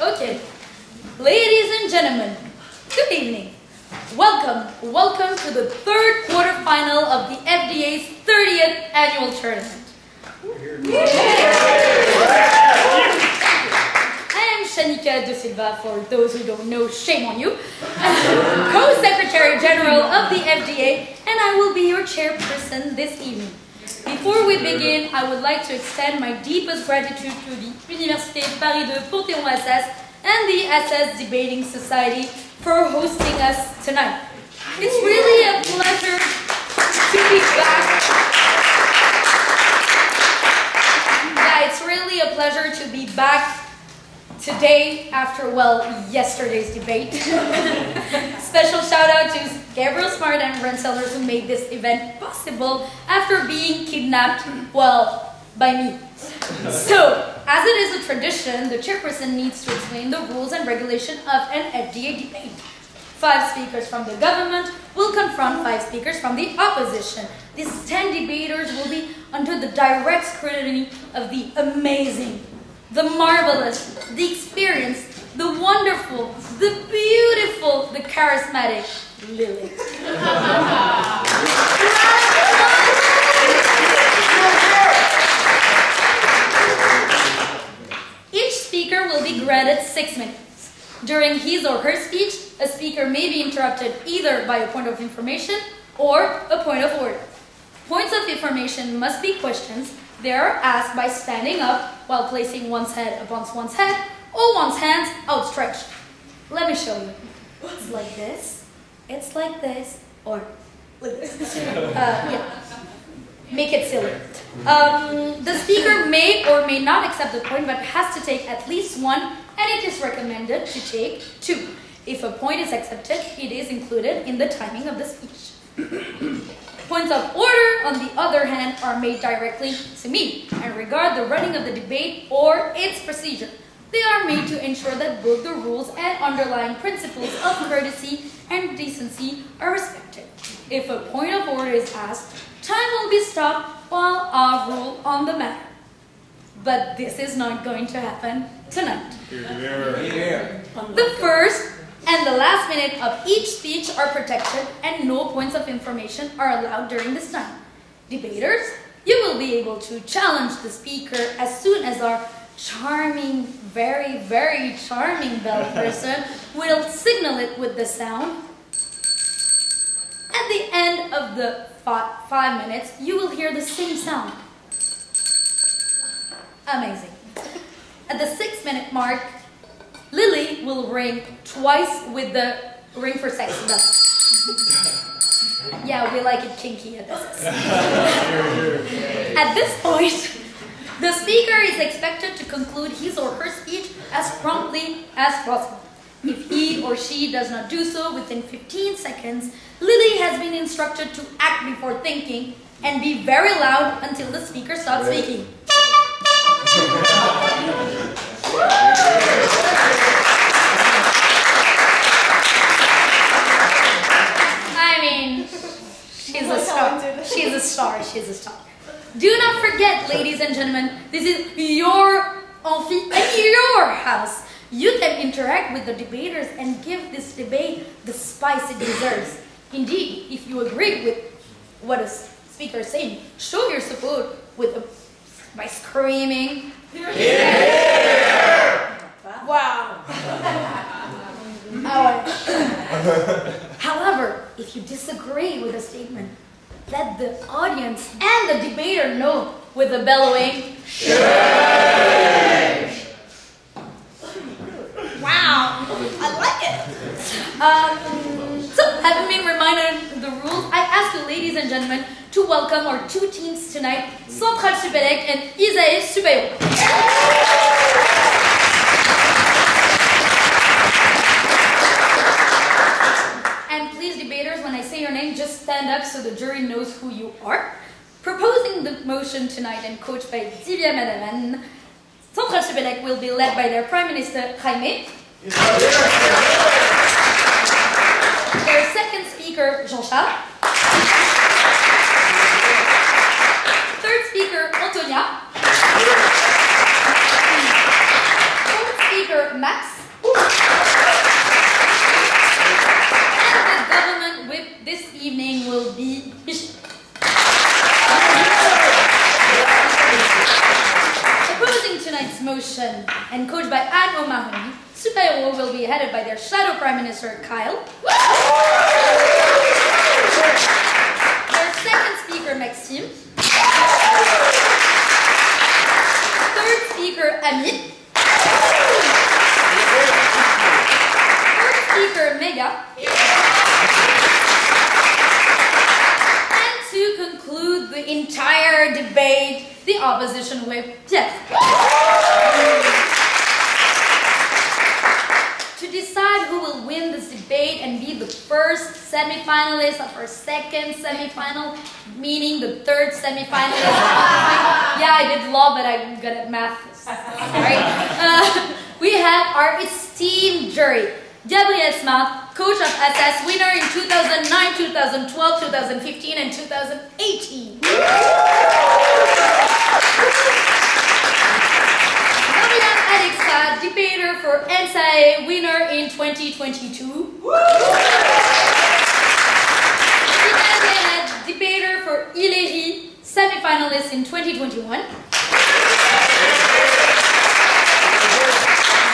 Okay. Ladies and gentlemen, good evening. Welcome, welcome to the third quarterfinal of the FDA's 30th annual tournament. I am Shanica De Silva, for those who don't know, shame on you, Co-Secretary General of the FDA, and I will be your chairperson this evening. Before we begin, I would like to extend my deepest gratitude to the Université Paris de Panthéon-Assas and the Assas Debating Society for hosting us tonight. It's really a pleasure to be back. Yeah, it's really a pleasure to be back today after, well, yesterday's debate. Special shout out to Gabriel Smart and Brent Sellers who made this event possible after being kidnapped, well, by me. So, as it is a tradition, the chairperson needs to explain the rules and regulation of an FDA debate. Five speakers from the government will confront five speakers from the opposition. These ten debaters will be under the direct scrutiny of the amazing, the marvelous, the experienced, the wonderful, the beautiful, the charismatic Lily. Each speaker will be granted six minutes. During his or her speech, a speaker may be interrupted either by a point of information or a point of order. Points of information must be questions. They are asked by standing up while placing one's head upon one's head or one's hands outstretched. Let me show you. It's like this, it's like this, or like this. Uh, yeah. Make it silly. Um, the speaker may or may not accept the point, but has to take at least one, and it is recommended to take two. If a point is accepted, it is included in the timing of the speech. Points of order, on the other hand, are made directly to me and regard the running of the debate or its procedure. They are made to ensure that both the rules and underlying principles of courtesy and decency are respected. If a point of order is asked, time will be stopped while I rule on the matter. But this is not going to happen tonight. The first and the last minute of each speech are protected and no points of information are allowed during this time. Debaters, you will be able to challenge the speaker as soon as our charming, very, very charming bell person will signal it with the sound. At the end of the five minutes, you will hear the same sound. Amazing. At the six minute mark, Lily will ring twice with the ring for sex bell. yeah, we like it kinky at this. at this point, the speaker is expected to conclude his or her speech as promptly as possible. If he or she does not do so within 15 seconds, Lily has been instructed to act before thinking and be very loud until the speaker stops speaking. I mean, she's a star. She's a star. She's a star. Do not forget, ladies and gentlemen, this is your amphi eh, and your house. You can interact with the debaters and give this debate the spice it deserves. Indeed, if you agree with what a speaker is saying, show your support with a, by screaming. Wow. However, if you disagree with a statement, let the audience and the debater know with a bellowing. Wow, I like it. Um, so, having been reminded of the rules, I ask you, ladies and gentlemen, to welcome our two teams tonight, CentraleSupélec and ISAE-SUPAERO. And please, debaters, when I say your name, just stand up so the jury knows who you are. Proposing the motion tonight and coached by Divya Madavan, CentraleSupélec will be led by their Prime Minister, Jaime. Their second speaker, Jean-Charles. Third speaker, Antonia. Fourth speaker, Max. This evening will be Opposing tonight's motion and coached by Anne O'Mahony, SUPAERO will be headed by their shadow Prime Minister Kyle. Their second speaker Maxime. Third speaker Amine. Fourth speaker Megha. And to conclude the entire debate, the opposition whip Pierre. To decide who will win this debate and be the first semi-finalist of our second semi-final, meaning the third semi-finalist. yeah, I did law, but I'm good at math. Alright. Uh, we have our esteemed jury. Gabriel Smart, coach of Assas, winner in 2009, 2012, 2015, and 2018. Marianne Alexa, debater for NSAA, winner in 2022. Sylvain Bennett, debater for Iléry, semi-finalist in 2021.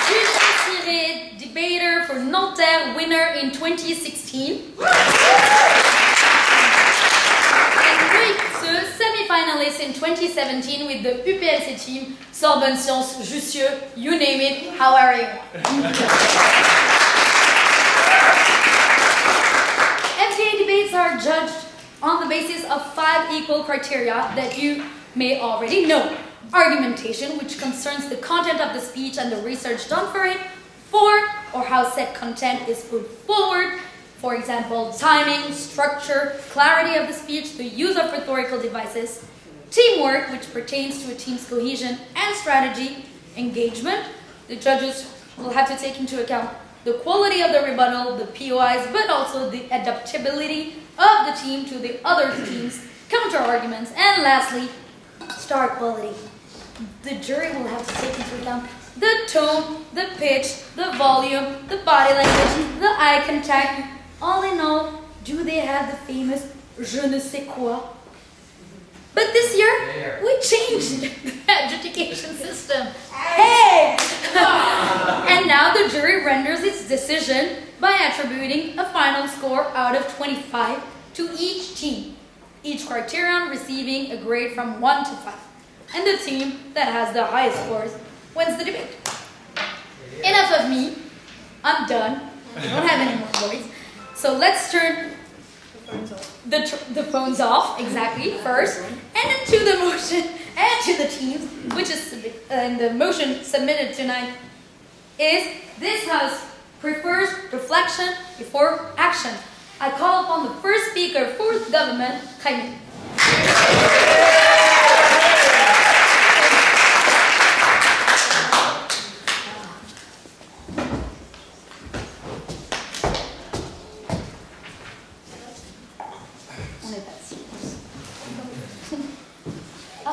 Julien Siré, debater for Nanterre, winner in 2016. And Loïc Tseu, semi-finalist in 2017 with the UPMC team, Sorbonne Sciences, Jussieu, you name it, how are you. FDA debates are judged on the basis of five equal criteria that you may already know. Argumentation, which concerns the content of the speech and the research done for it. Four, or how said content is put forward. For example, timing, structure, clarity of the speech, the use of rhetorical devices. Teamwork, which pertains to a team's cohesion and strategy. Engagement, the judges will have to take into account the quality of the rebuttal, the POIs, but also the adaptability of the team to the other team's counter arguments. And lastly, star quality. The jury will have to take into account the tone, the pitch, the volume, the body language, the eye contact. All in all, do they have the famous je ne sais quoi? But this year, we changed the adjudication system. Hey! and now the jury renders its decision by attributing a final score out of 25 to each team, each criterion receiving a grade from 1 to 5. And the team that has the highest scores wins the debate. Enough of me. I'm done. I don't have any more voice. So let's turn the, the phones off, exactly, first, and then to the motion and to the teams, which is, uh, and the motion submitted tonight is this House prefers reflection before action. I call upon the first speaker for the government, Jaime. On est passé. Ah,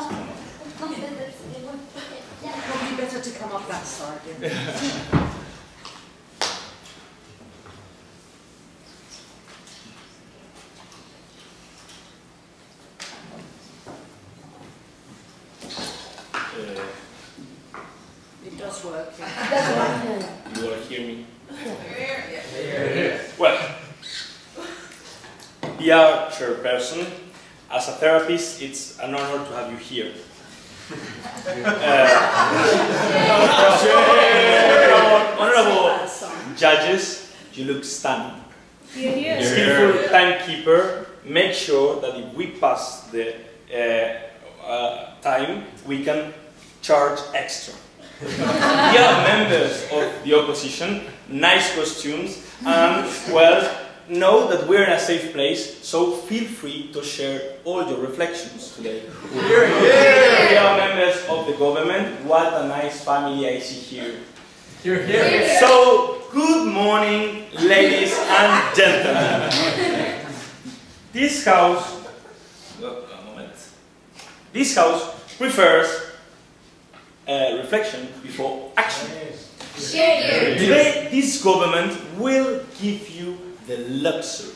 non, c'est- c'est- yeah. Probably better to come up that side. Yeah. Uh, It does work. Yeah. That's right. Yeah, yeah. you all hear me? Well, PR chairperson, as a therapist, it's an honor to have you here. Uh, honorable judges, you look stunning. Skillful timekeeper, make sure that if we pass the uh, uh, time, we can charge extra. Dear members of the opposition, nice costumes, and well, know that we're in a safe place, so feel free to share all your reflections today. Dear members of the government, what a nice family I see here. You're here. So, good morning, ladies and gentlemen. This house, a moment. This house prefers uh, reflection before action. Today, this government will give you the luxury,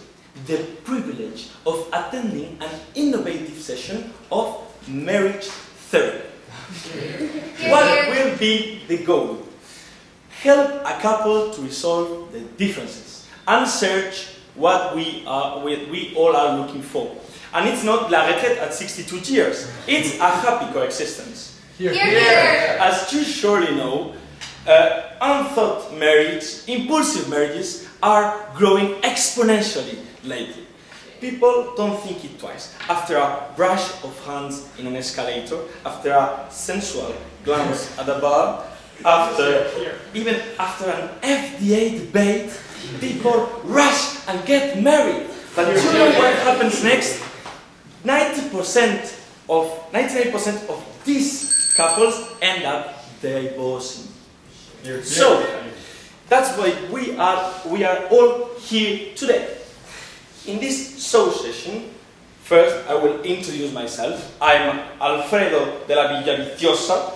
the privilege of attending an innovative session of marriage therapy. What will be the goal? Help a couple to resolve the differences and search what we, are, we, we all are looking for. And it's not la retraite at 62 years, it's a happy coexistence. Here, here. As you surely know, uh, unthought marriages, impulsive marriages, are growing exponentially lately. People don't think it twice. After a brush of hands in an escalator, after a sensual glance at a bar, after even after an FDA debate, people rush and get married. But do you know what happens next? 90% of 99% of these couples end up divorcing. So that's why we are we are all here today. In this show session, first I will introduce myself. I'm Alfredo de la Villaviciosa,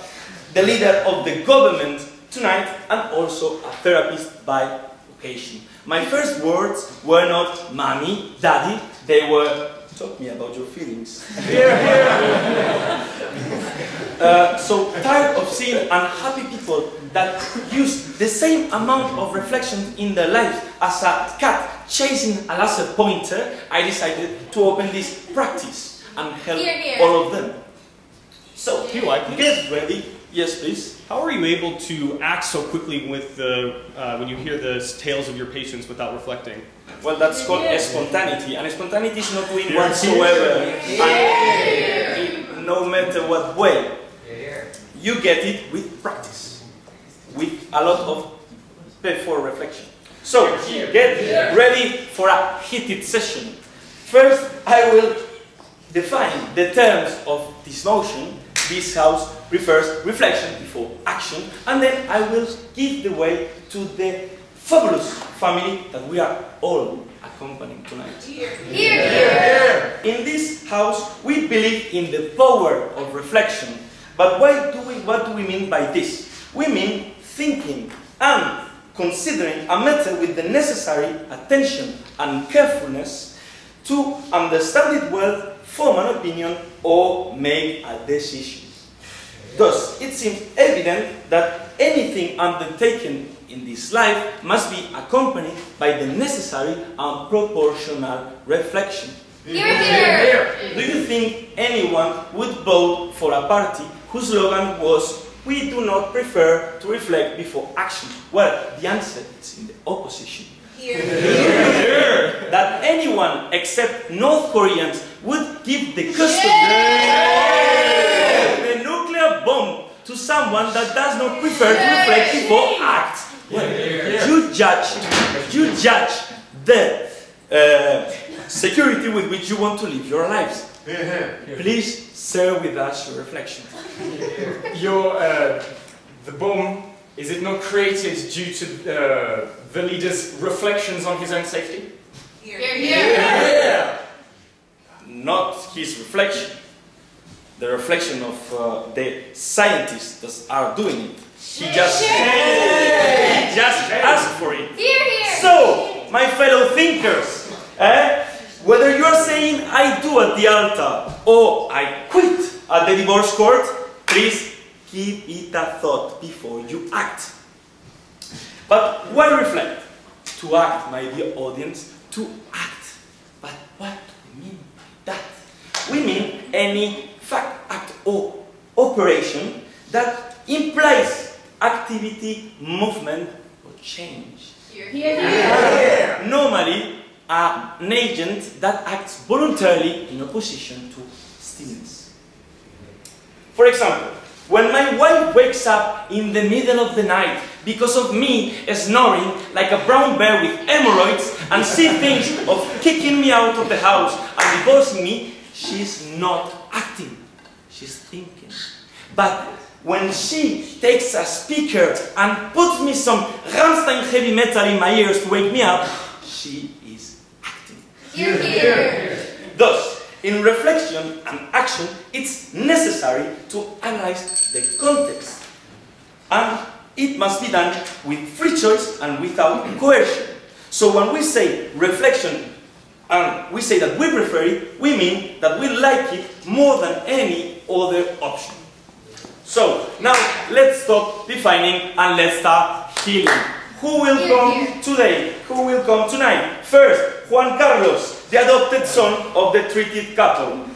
the leader of the government tonight and also a therapist by vocation. My first words were not mommy, daddy, they were talk me about your feelings. Here, here. uh, so tired of seeing unhappy people that use the same amount of reflection in their lives as a cat chasing a laser pointer, I decided to open this practice and help Here, here. all of them. So, Hey, Wycliffe. get ready. Yes, please. How are you able to act so quickly with the, uh, when you hear the tales of your patients without reflecting? Well, that's called spontaneity, and spontaneity is not doing whatsoever, and in no matter what way. You get it with practice, with a lot of before reflection. So, get ready for a heated session. First, I will define the terms of this motion. This house refers reflection before action, and then I will give the way to the fabulous family that we are all accompanying tonight. Here. Here, here. In this house, we believe in the power of reflection. But why do we, what do we mean by this? We mean thinking and considering a matter with the necessary attention and carefulness to understand it well, form an opinion, or make a decision. Thus, it seems evident that anything undertaken in this life must be accompanied by the necessary and proportional reflection. Here, here. Do you think anyone would vote for a party whose slogan was We do not prefer to reflect before action? Well, the answer is in the opposition. That anyone except North Koreans would give the custody the nuclear bomb to someone that does not prefer to reflect before act. Well, you judge, you judge the uh, security with which you want to live your lives. Please share with us your reflection. Your, uh, the bomb, is it not created due to uh, the leader's reflections on his own safety? Here, here. Not his reflection, the reflection of uh, the scientists that are doing it. He just, he just asked for it. Here, here. So, my fellow thinkers, eh, whether you are saying I do at the altar or I quit at the divorce court, please give it a thought before you act. But why reflect? To act, my dear audience, to act. But what do we mean by that? We mean any fact, act, or operation that implies activity, movement, or change. Here, here. Normally, an agent that acts voluntarily in opposition to stimulus. For example, when my wife wakes up in the middle of the night because of me snoring like a brown bear with hemorrhoids and she thinks of kicking me out of the house and divorcing me, she's not acting, she's thinking. But when she takes a speaker and puts me some Rammstein heavy metal in my ears to wake me up, Here, here. Thus, in reflection and action, it's necessary to analyze the context. And it must be done with free choice and without coercion. So when we say reflection and we say that we prefer it, we mean that we like it more than any other option. So now let's stop defining and let's start healing. Who will come today? Who will come tonight? First, Juan Carlos, the adopted son of the treated couple.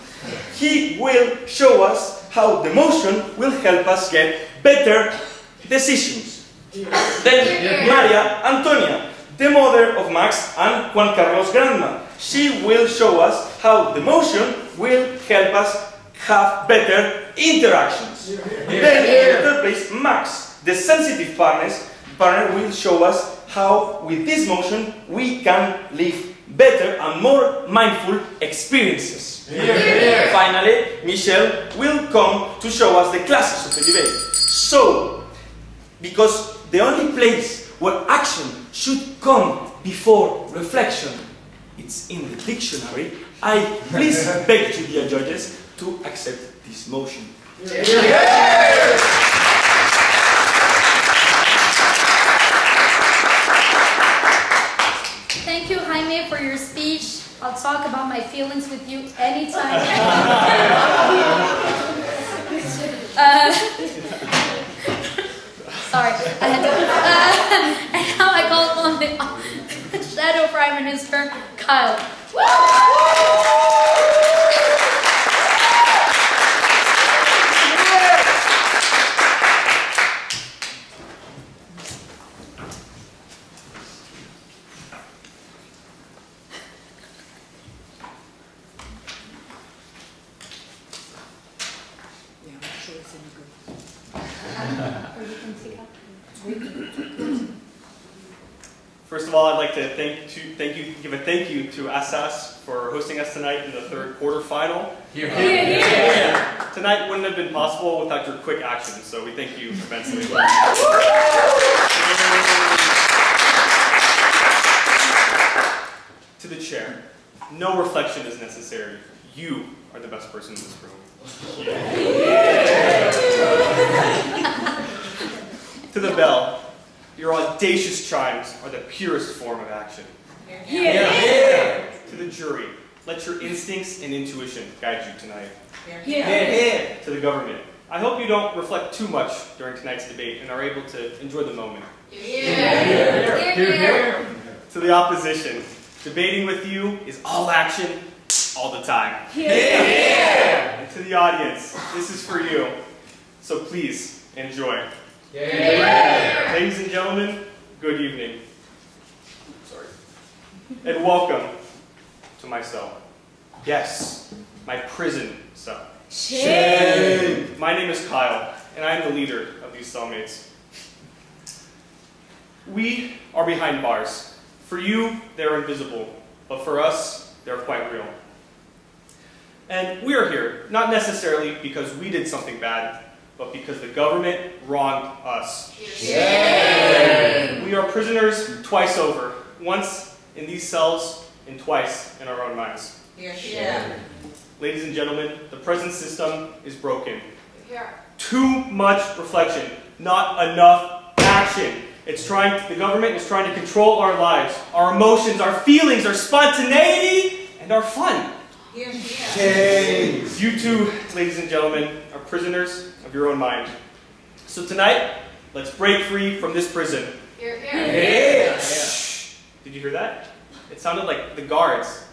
He will show us how the motion will help us get better decisions. Then Maria Antonia, the mother of Max and Juan Carlos' grandma. She will show us how the motion will help us have better interactions. Then in the third place, Max, the sensitive partner, partner will show us how with this motion we can live better and more mindful experiences. Finally, Michelle will come to show us the classes of the debate. So, because the only place where action should come before reflection, it's in the dictionary, I please beg you, dear judges, to accept this motion. Thank you, Jaime, for your speech. I'll talk about my feelings with you anytime. uh, sorry, I had to. Uh, and now I call on the Shadow Prime Minister, Kyle. Yeah, I'm sure it's any good. First of all, I'd like to thank to thank you give a thank you to Assas for hosting us tonight in the third quarterfinal. Tonight wouldn't have been possible without your quick action, so we thank you immensely. to the chair, no reflection is necessary. You are the best person in this room. to the bell, your audacious chimes are the purest form of action. To the jury, let your instincts and intuition guide you tonight. To the government, I hope you don't reflect too much during tonight's debate and are able to enjoy the moment. Here. Here. Here. To the opposition, debating with you is all action, all the time. And to the audience, this is for you. So please, enjoy. Ladies and gentlemen, good evening. And welcome to my cell. Yes, my prison cell. My name is Kyle, and I am the leader of these cellmates. We are behind bars. For you, they're invisible, but for us, they're quite real. And we are here, not necessarily because we did something bad, but because the government wronged us. We are prisoners twice over, once in these cells and twice in our own minds. Ladies and gentlemen, the present system is broken. Too much reflection, not enough action. It's trying, the government is trying to control our lives, our emotions, our feelings, our spontaneity, and our fun. You two, ladies and gentlemen, are prisoners of your own mind. So tonight, let's break free from this prison. Shh. Did you hear that? It sounded like the guards.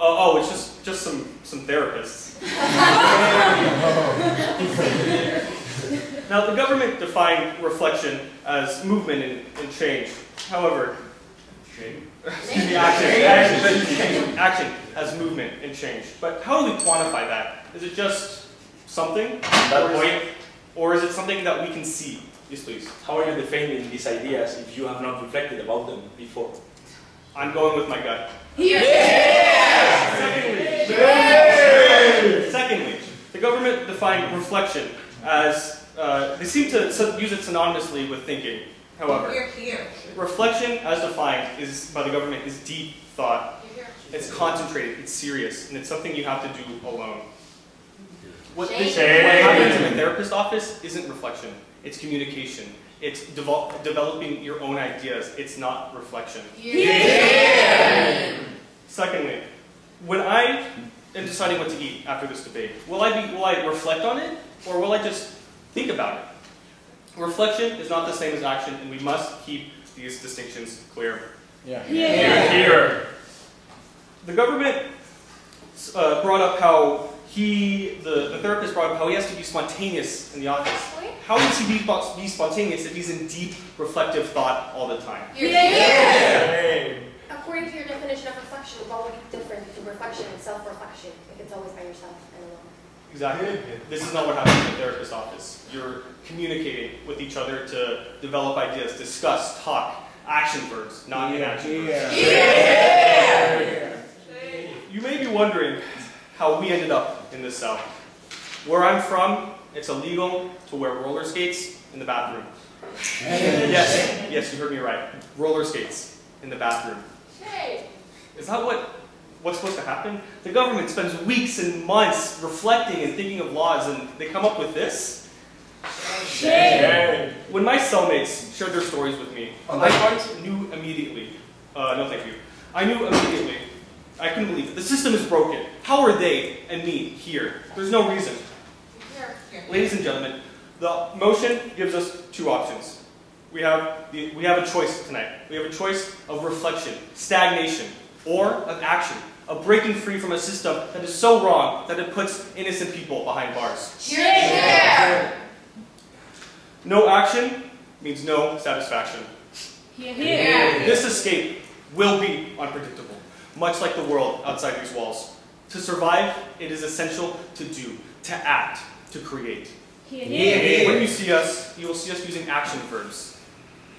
Oh, oh, it's just just some some therapists. now, the government defined reflection as movement and, and change. However, excuse me, action, action, action as movement and change. But how do we quantify that? Is it just something? That Or is point, it- Or is it something that we can see? Yes, please. how are you defending these ideas if you have not reflected about them before? I'm going with my gut. Secondly, the government defined reflection as, uh, they seem to use it synonymously with thinking. However, reflection as defined is, by the government is deep thought. It's concentrated, it's serious, and it's something you have to do alone. What, this, what happens in a therapist office isn't reflection, it's communication. It's devel developing your own ideas. It's not reflection. Yeah. Secondly, when I am deciding what to eat after this debate, will I, be, will I reflect on it or will I just think about it? Reflection is not the same as action, and we must keep these distinctions clear. Yeah. Yeah. Here. The government uh, brought up how he, the, the therapist brought up how he has to be spontaneous in the office. How does he be, be spontaneous if he's in deep, reflective thought all the time? Yeah. According to your definition of reflection, what would be different between reflection and self-reflection if it's always by yourself and alone? Exactly. This is not what happens in the therapist's office. You're communicating with each other to develop ideas, discuss, talk, action verbs, not inaction verbs. Yeah. You may be wondering how we ended up in this cell. Where I'm from, it's illegal to wear roller skates in the bathroom. yes, yes, you heard me right. Roller skates in the bathroom. Is that what what's supposed to happen? The government spends weeks and months reflecting and thinking of laws, and they come up with this. Shame. When my cellmates shared their stories with me, On I knew immediately. Uh, no, thank you. I knew immediately. I couldn't believe it. The system is broken. How are they and me here? There's no reason. Ladies and gentlemen, the motion gives us two options. We have, the, we have a choice tonight. We have a choice of reflection, stagnation, or of action, of breaking free from a system that is so wrong that it puts innocent people behind bars. Yeah. No action means no satisfaction. Yeah. This escape will be unpredictable, much like the world outside these walls. To survive, it is essential to do, to act, to create. When you see us, you will see us using action verbs.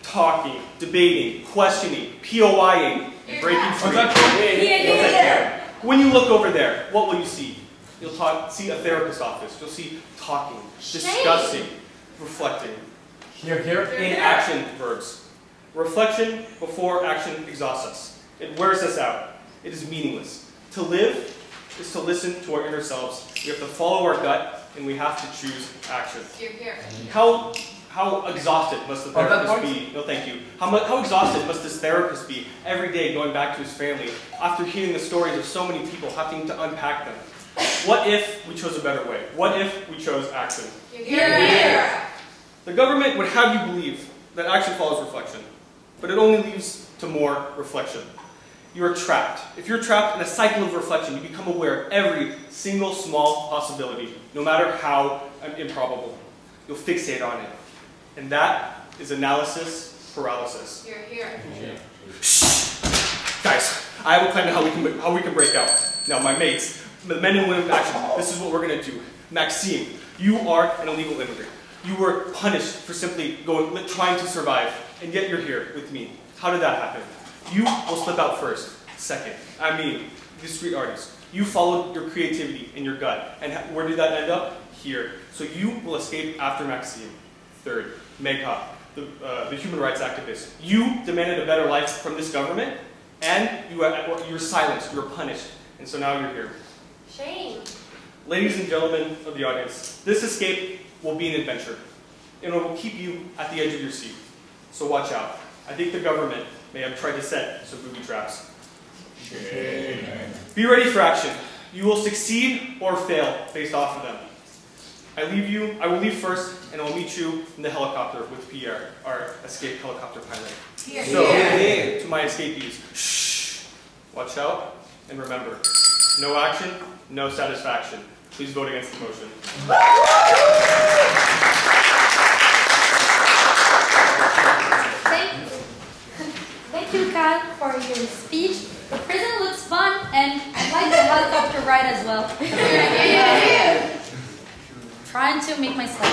Talking, debating, questioning, POIing, and breaking free. Yeah. When you look over there, what will you see? You'll talk, see a therapist office. You'll see talking, discussing, reflecting. Here, here. In action verbs. Reflection before action exhausts us. It wears us out. It is meaningless. To live is to listen to our inner selves. We have to follow our gut, and we have to choose action. How how exhausted must the oh, therapist be? No, thank you. How how exhausted must this therapist be every day going back to his family after hearing the stories of so many people having to unpack them? What if we chose a better way? What if we chose action? Yeah. The government would have you believe that action follows reflection, but it only leads to more reflection. You are trapped. If you're trapped in a cycle of reflection, you become aware of every single small possibility, no matter how um, improbable. You'll fixate on it. And that is analysis paralysis. You're here. Yeah. Shh! Guys, I have a plan to how we can how we can break out. Now, my mates, the men and women of action, this is what we're gonna do. Maxime, you are an illegal immigrant. You were punished for simply going trying to survive, and yet you're here with me. How did that happen? You will slip out first. Second, Amine, the street artist. You followed your creativity and your gut, and where did that end up? Here. So you will escape after Maxime. Third, Megha, the, uh, the human rights activist. You demanded a better life from this government, and you were, you were silenced, you were punished, and so now you're here. Shame. Ladies and gentlemen of the audience, this escape will be an adventure, and it will keep you at the edge of your seat. So watch out. I think the government may have tried to set some booby traps. Be ready for action. You will succeed or fail based off of them. I leave you, I will leave first, and I will meet you in the helicopter with Pierre, our escape helicopter pilot. So, to my escapees, shh, watch out, and remember, no action, no satisfaction. Please vote against the motion. Thank you. You, for your speech. The prison looks fun, and I'd like the helicopter ride as well. Trying to make myself.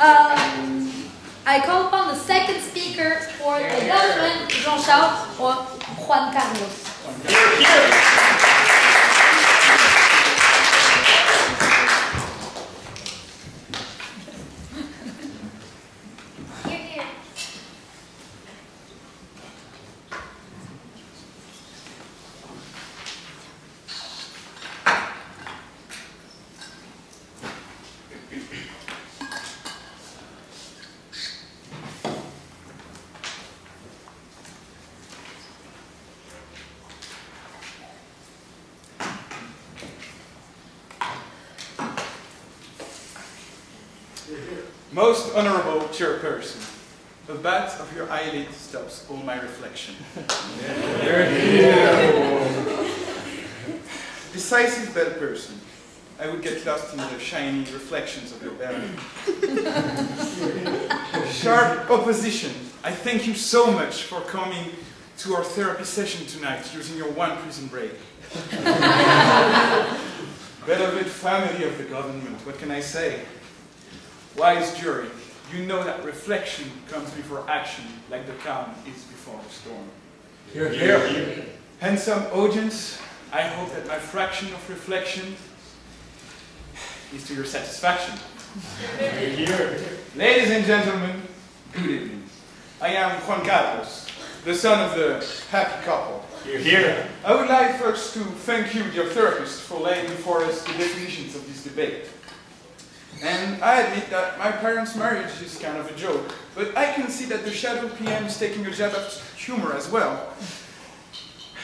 Um, I call upon the second speaker for the government, Jean-Charles or Juan Carlos. Here, here. Most honorable chairperson, a bat of your eyelid stops all my reflection. Decisive bell person, I would get lost in the shiny reflections of your bell. Sharp opposition, I thank you so much for coming to our therapy session tonight using your one prison break. Beloved family of the government, what can I say? Wise jury, you know that reflection comes before action, like the calm is before the storm. Here, here. Handsome audience, I hope that my fraction of reflection is to your satisfaction. Here. Ladies and gentlemen, good evening. I am Juan Carlos, the son of the happy couple. Here, here. I would like first to thank you, dear therapist, for laying before us the definitions of this debate. And I admit that my parents' marriage is kind of a joke, but I can see that the shadow PM is taking a jab at humor as well.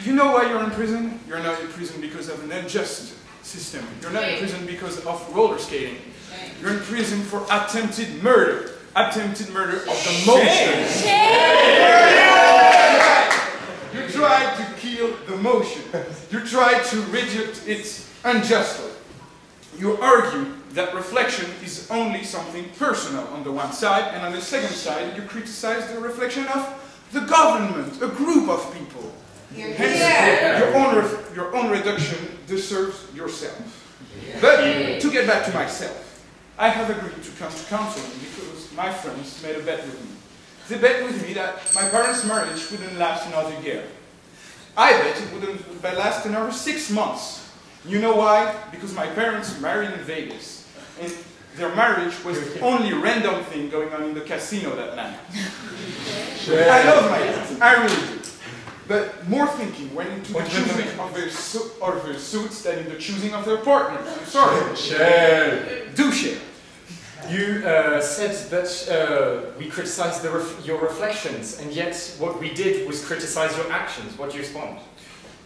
You know why you're in prison? You're not in prison because of an unjust system. You're not in prison because of roller skating. You're in prison for attempted murder. Attempted murder of the motion. You tried to kill the motion. You tried to reject it unjustly. You argue that reflection is only something personal on the one side, and on the second side, you criticize the reflection of the government, a group of people. Hence, your own, your own reduction deserves yourself. But to get back to myself, I have agreed to come to counseling because my friends made a bet with me. They bet with me that my parents' marriage wouldn't last another year. I bet it wouldn't last another six months. You know why? Because my parents married in Vegas, and their marriage was the only random thing going on in the casino that night. I love my parents, I really do. But more thinking went into the choosing of their, su- of their suits than in the choosing of their partners. I'm sorry. Share. Do share. You uh, said that uh, we criticized the ref your reflections, and yet what we did was criticize your actions. What do you respond?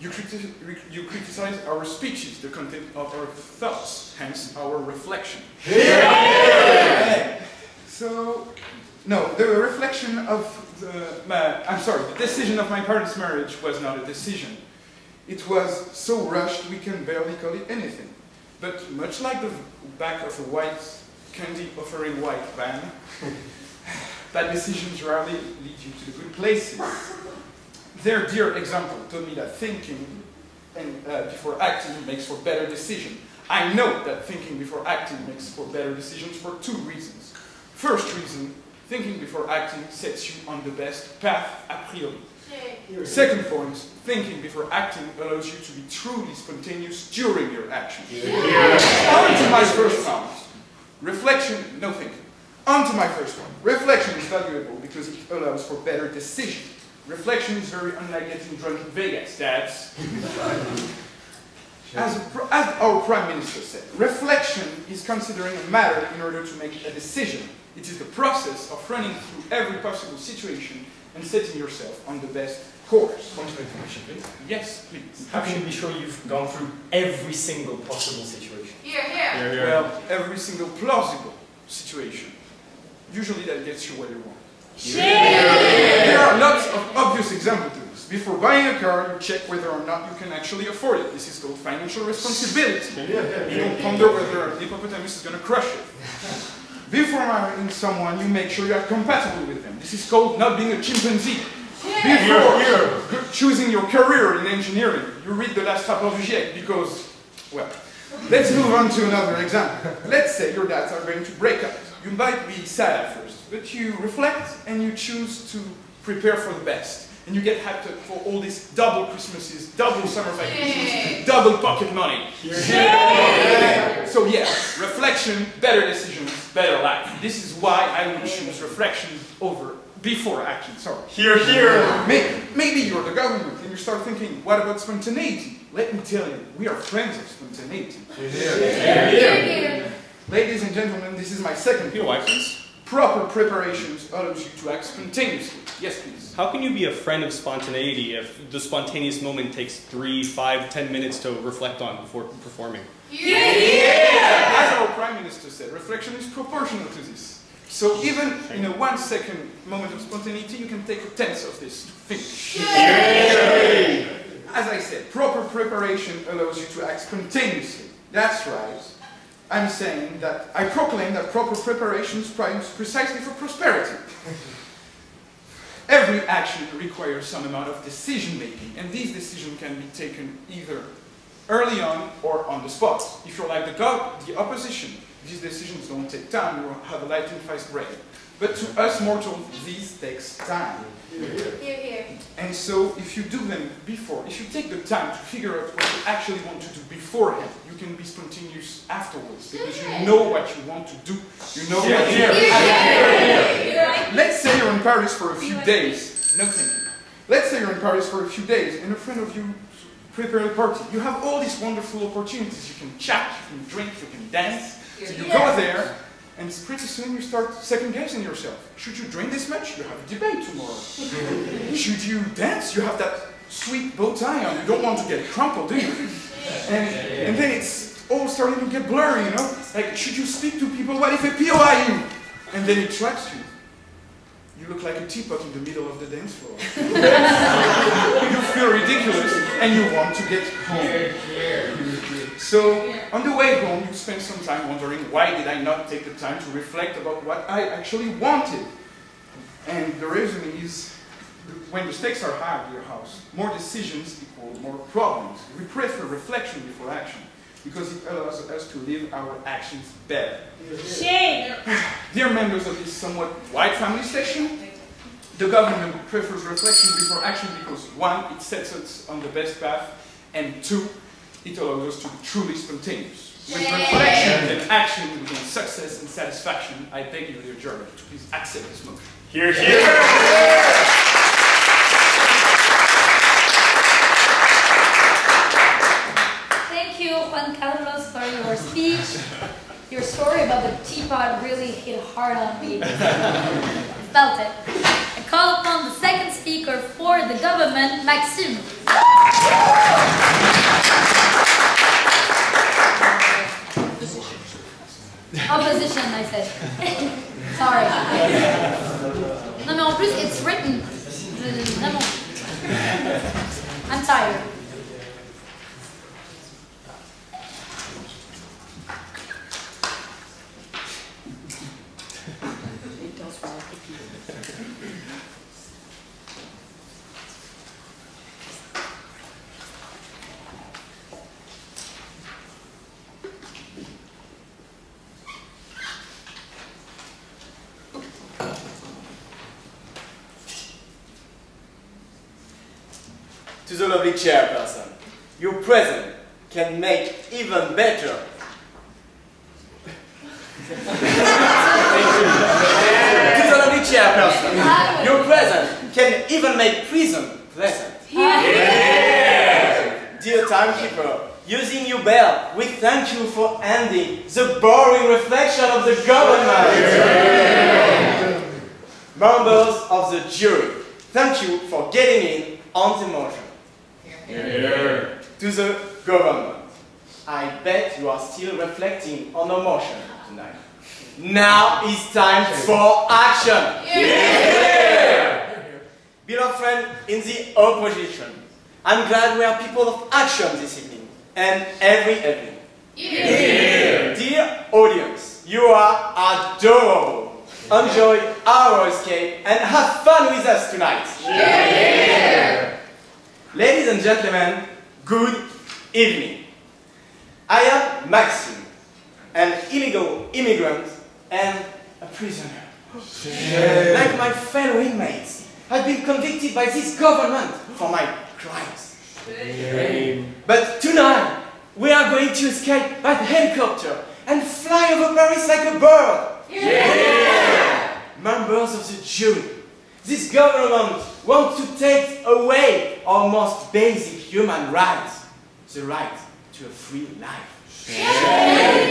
You, criti- you criticize our speeches, the content of our thoughts, hence our reflection. So, no, the reflection of the, my, I'm sorry, the decision of my parents' marriage was not a decision. It was so rushed we can barely call it anything. But much like the back of a white candy offering white van, bad decisions rarely lead you to the good places. Their dear example told me that thinking and uh, before acting makes for better decision. I know that thinking before acting makes for better decisions for two reasons. First reason, thinking before acting sets you on the best path a priori. Second point, thinking before acting allows you to be truly spontaneous during your action. On to my first point. Reflection, no thinking. On to my first one. Reflection is valuable because it allows for better decision. Reflection is very unlike getting drunk in Vegas. That's as, as our Prime Minister said, reflection is considering a matter in order to make a decision. It is the process of running through every possible situation and setting yourself on the best course. Point of information, please. Yes, please. How can you be sure you've gone through every single possible situation? Here, here. here, here. Well, every single plausible situation. Usually that gets you where you want. There are lots of obvious examples to this. Before buying a car, you check whether or not you can actually afford it. This is called financial responsibility. You don't ponder whether a hippopotamus is going to crush it. Before marrying someone, you make sure you are compatible with them. This is called not being a chimpanzee. Before choosing your career in engineering, you read the last chapter of GIEC because, well, let's move on to another example. Let's say your dads are going to break up. You might be sad at first, but you reflect and you choose to prepare for the best. And you get hyped up for all these double Christmases, double summer vacations, double pocket money. So yes, reflection, better decisions, better life. This is why I would choose reflection over before action. Sorry. Here, here. Maybe, maybe you're the government and you start thinking, what about spontaneity? Let me tell you, we are friends of spontaneity. Here, here. Ladies and gentlemen, this is my second Your point. wife, please. Proper preparations allows you to act spontaneously. Yes, please. How can you be a friend of spontaneity if the spontaneous moment takes three, five, ten minutes to reflect on before performing? As our Prime Minister said, reflection is proportional to this. So even in a one second moment of spontaneity, you can take a tenth of this to think. As I said, proper preparation allows you to act spontaneously. That's right. I'm saying that I proclaim that proper preparation strives precisely for prosperity. Every action requires some amount of decision making, and these decisions can be taken either early on or on the spot. If you're like the, the opposition, these decisions don't take time, you have a lightning fast brain. But to us mortals, these takes time. Here, here. And so if you do them before, if you take the time to figure out what you actually want to do beforehand, you can be spontaneous afterwards because you know what you want to do. You know what you Let's say you're in Paris for a few days. No thinking. Let's say you're in Paris for a few days and a friend of you prepare a party. You have all these wonderful opportunities. You can chat, you can drink, you can dance. So you go there and pretty soon you start second guessing yourself. Should you drink this much? You have a debate tomorrow. Should you dance? You have that sweet bow tie on. You don't want to get crumpled, do you? And, and then it's all starting to get blurry, you know? Like, should you speak to people? What if they POI you? And then it traps you. You look like a teapot in the middle of the dance floor. you feel ridiculous and you want to get home. So on the way home, you spend some time wondering why did I not take the time to reflect about what I actually wanted. And the reason is when the stakes are high in your house, more decisions equal more problems. We prefer reflection before action because it allows us to live our actions better. Shame! Dear members of this somewhat wide family session, the government prefers reflection before action because one, it sets us on the best path, and two, it allows us to be truly spontaneous. With reflection and action, we gain success and satisfaction. I beg you, dear German, to please accept this motion. Here, here. Thank you, Juan Carlos, for your speech. Your story about the teapot really hit hard on me. Felt it. I call upon the second speaker for the government, Maxime. Opposition, I said. Sorry. No, mais en plus, it's written. Non. I'm tired. It does well if you- To the lovely chairperson, your present can make even better. to the lovely chairperson, your present can even make prison pleasant. Yeah! Dear timekeeper, using your bell, we thank you for ending the boring reflection of the government. Members of the jury, thank you for getting in on the motion. To the government, I bet you are still reflecting on the motion tonight. Now it's time for action. Yeah! Beloved friend in the opposition, I'm glad we are people of action this evening and every evening. Yeah. Dear audience, you are adorable. Enjoy our escape and have fun with us tonight. Ladies and gentlemen, good evening. I am Maxime, an illegal immigrant and a prisoner. Like my fellow inmates, I've been convicted by this government for my crimes. But tonight, we are going to escape by helicopter and fly over Paris like a bird. Members of the jury, this government wants to take away our most basic human right, the right to a free life.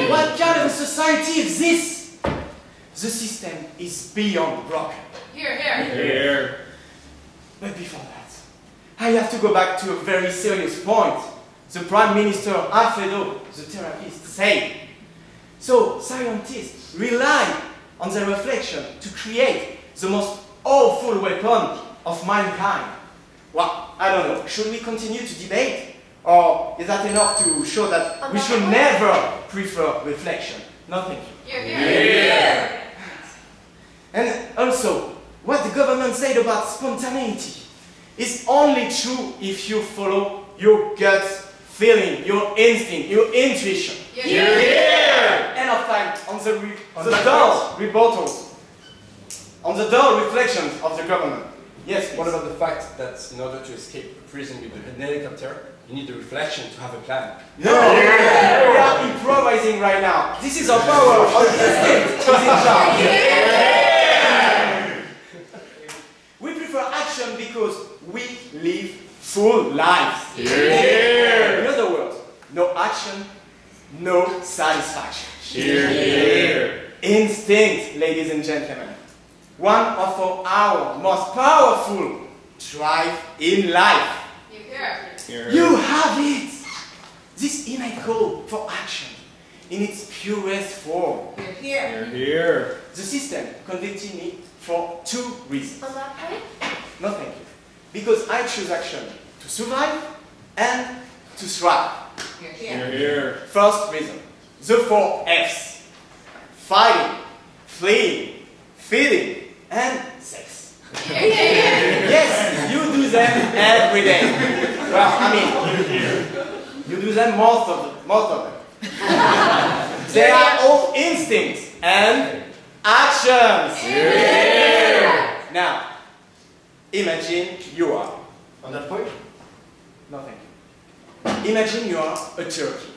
What kind of a society is this? The system is beyond broken. Here, here. Here. But before that, I have to go back to a very serious point. The Prime Minister Alfredo, the therapist, said. So scientists rely on their reflection to create the most awful weapon of mankind. Well, I don't know. Should we continue to debate? Or is that enough to show that we should never prefer reflection? No, thank you. Yeah. And also, what the government said about spontaneity is only true if you follow your gut feeling, your instinct, your intuition. Yeah. End of time on the, re the dull rebuttals, on the dull reflections of the government. Yes, What about the fact that in order to escape prison with the helicopter, you need the reflection to have a plan? No! We are improvising right now. This is our power. Our instinct is in charge. We prefer action because we live full lives. In other words, no action, no satisfaction. Here. Instinct, ladies and gentlemen. One of our most powerful drive in life. You have it! This inner call for action in its purest form. You're Here. You're Here. The system convicted me for two reasons. On that point, No, thank you. Because I choose action to survive and to thrive. You're here. You're here. First reason, the four F's. Fighting, fleeing, feeding, and sex. Yes, you do them every day. Well, I mean, you do them most of them. Most of them. they are all instincts and actions. Yeah. Now, imagine you are. On that point, No, thank you. Imagine you are a turkey.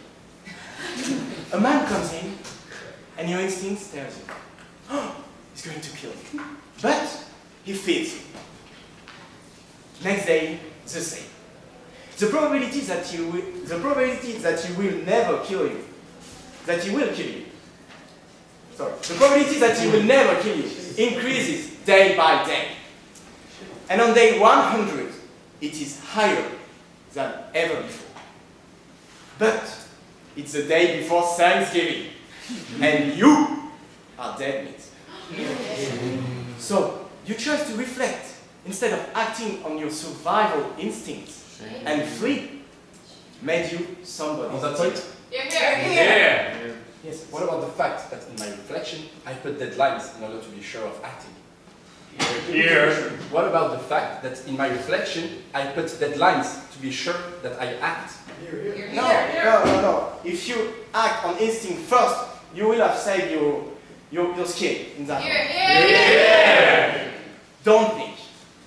a man comes in, and your instinct tells you, oh, he's going to kill you. But he you. Next day, the same. The probability that you will, the probability that he will never kill you, that he will kill you. Sorry. The probability that he will never kill you increases day by day. And on day 100, it is higher than ever before. But it's the day before Thanksgiving, and you are dead meat. So you choose to reflect instead of acting on your survival instincts and flee. Made you somebody. on that point, Yes. what about the fact that in my reflection, I put deadlines in order to be sure of acting? Here. What about the fact that in my reflection, I put deadlines to be sure that I act? No, no, no, no. If you act on instinct first, you will have saved your your, your skin in that. way. Don't think.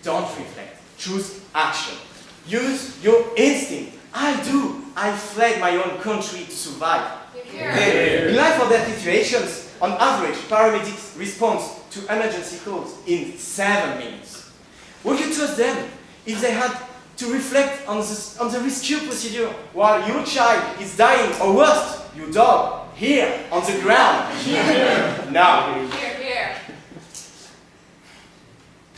Don't reflect. Choose action. Use your instinct. I do. I fled my own country to survive. In life or death situations, on average, paramedics respond to emergency calls in seven minutes. Would you trust them if they had to reflect on the, on the rescue procedure while your child is dying, or worse, your dog, here on the ground? no. Here, here.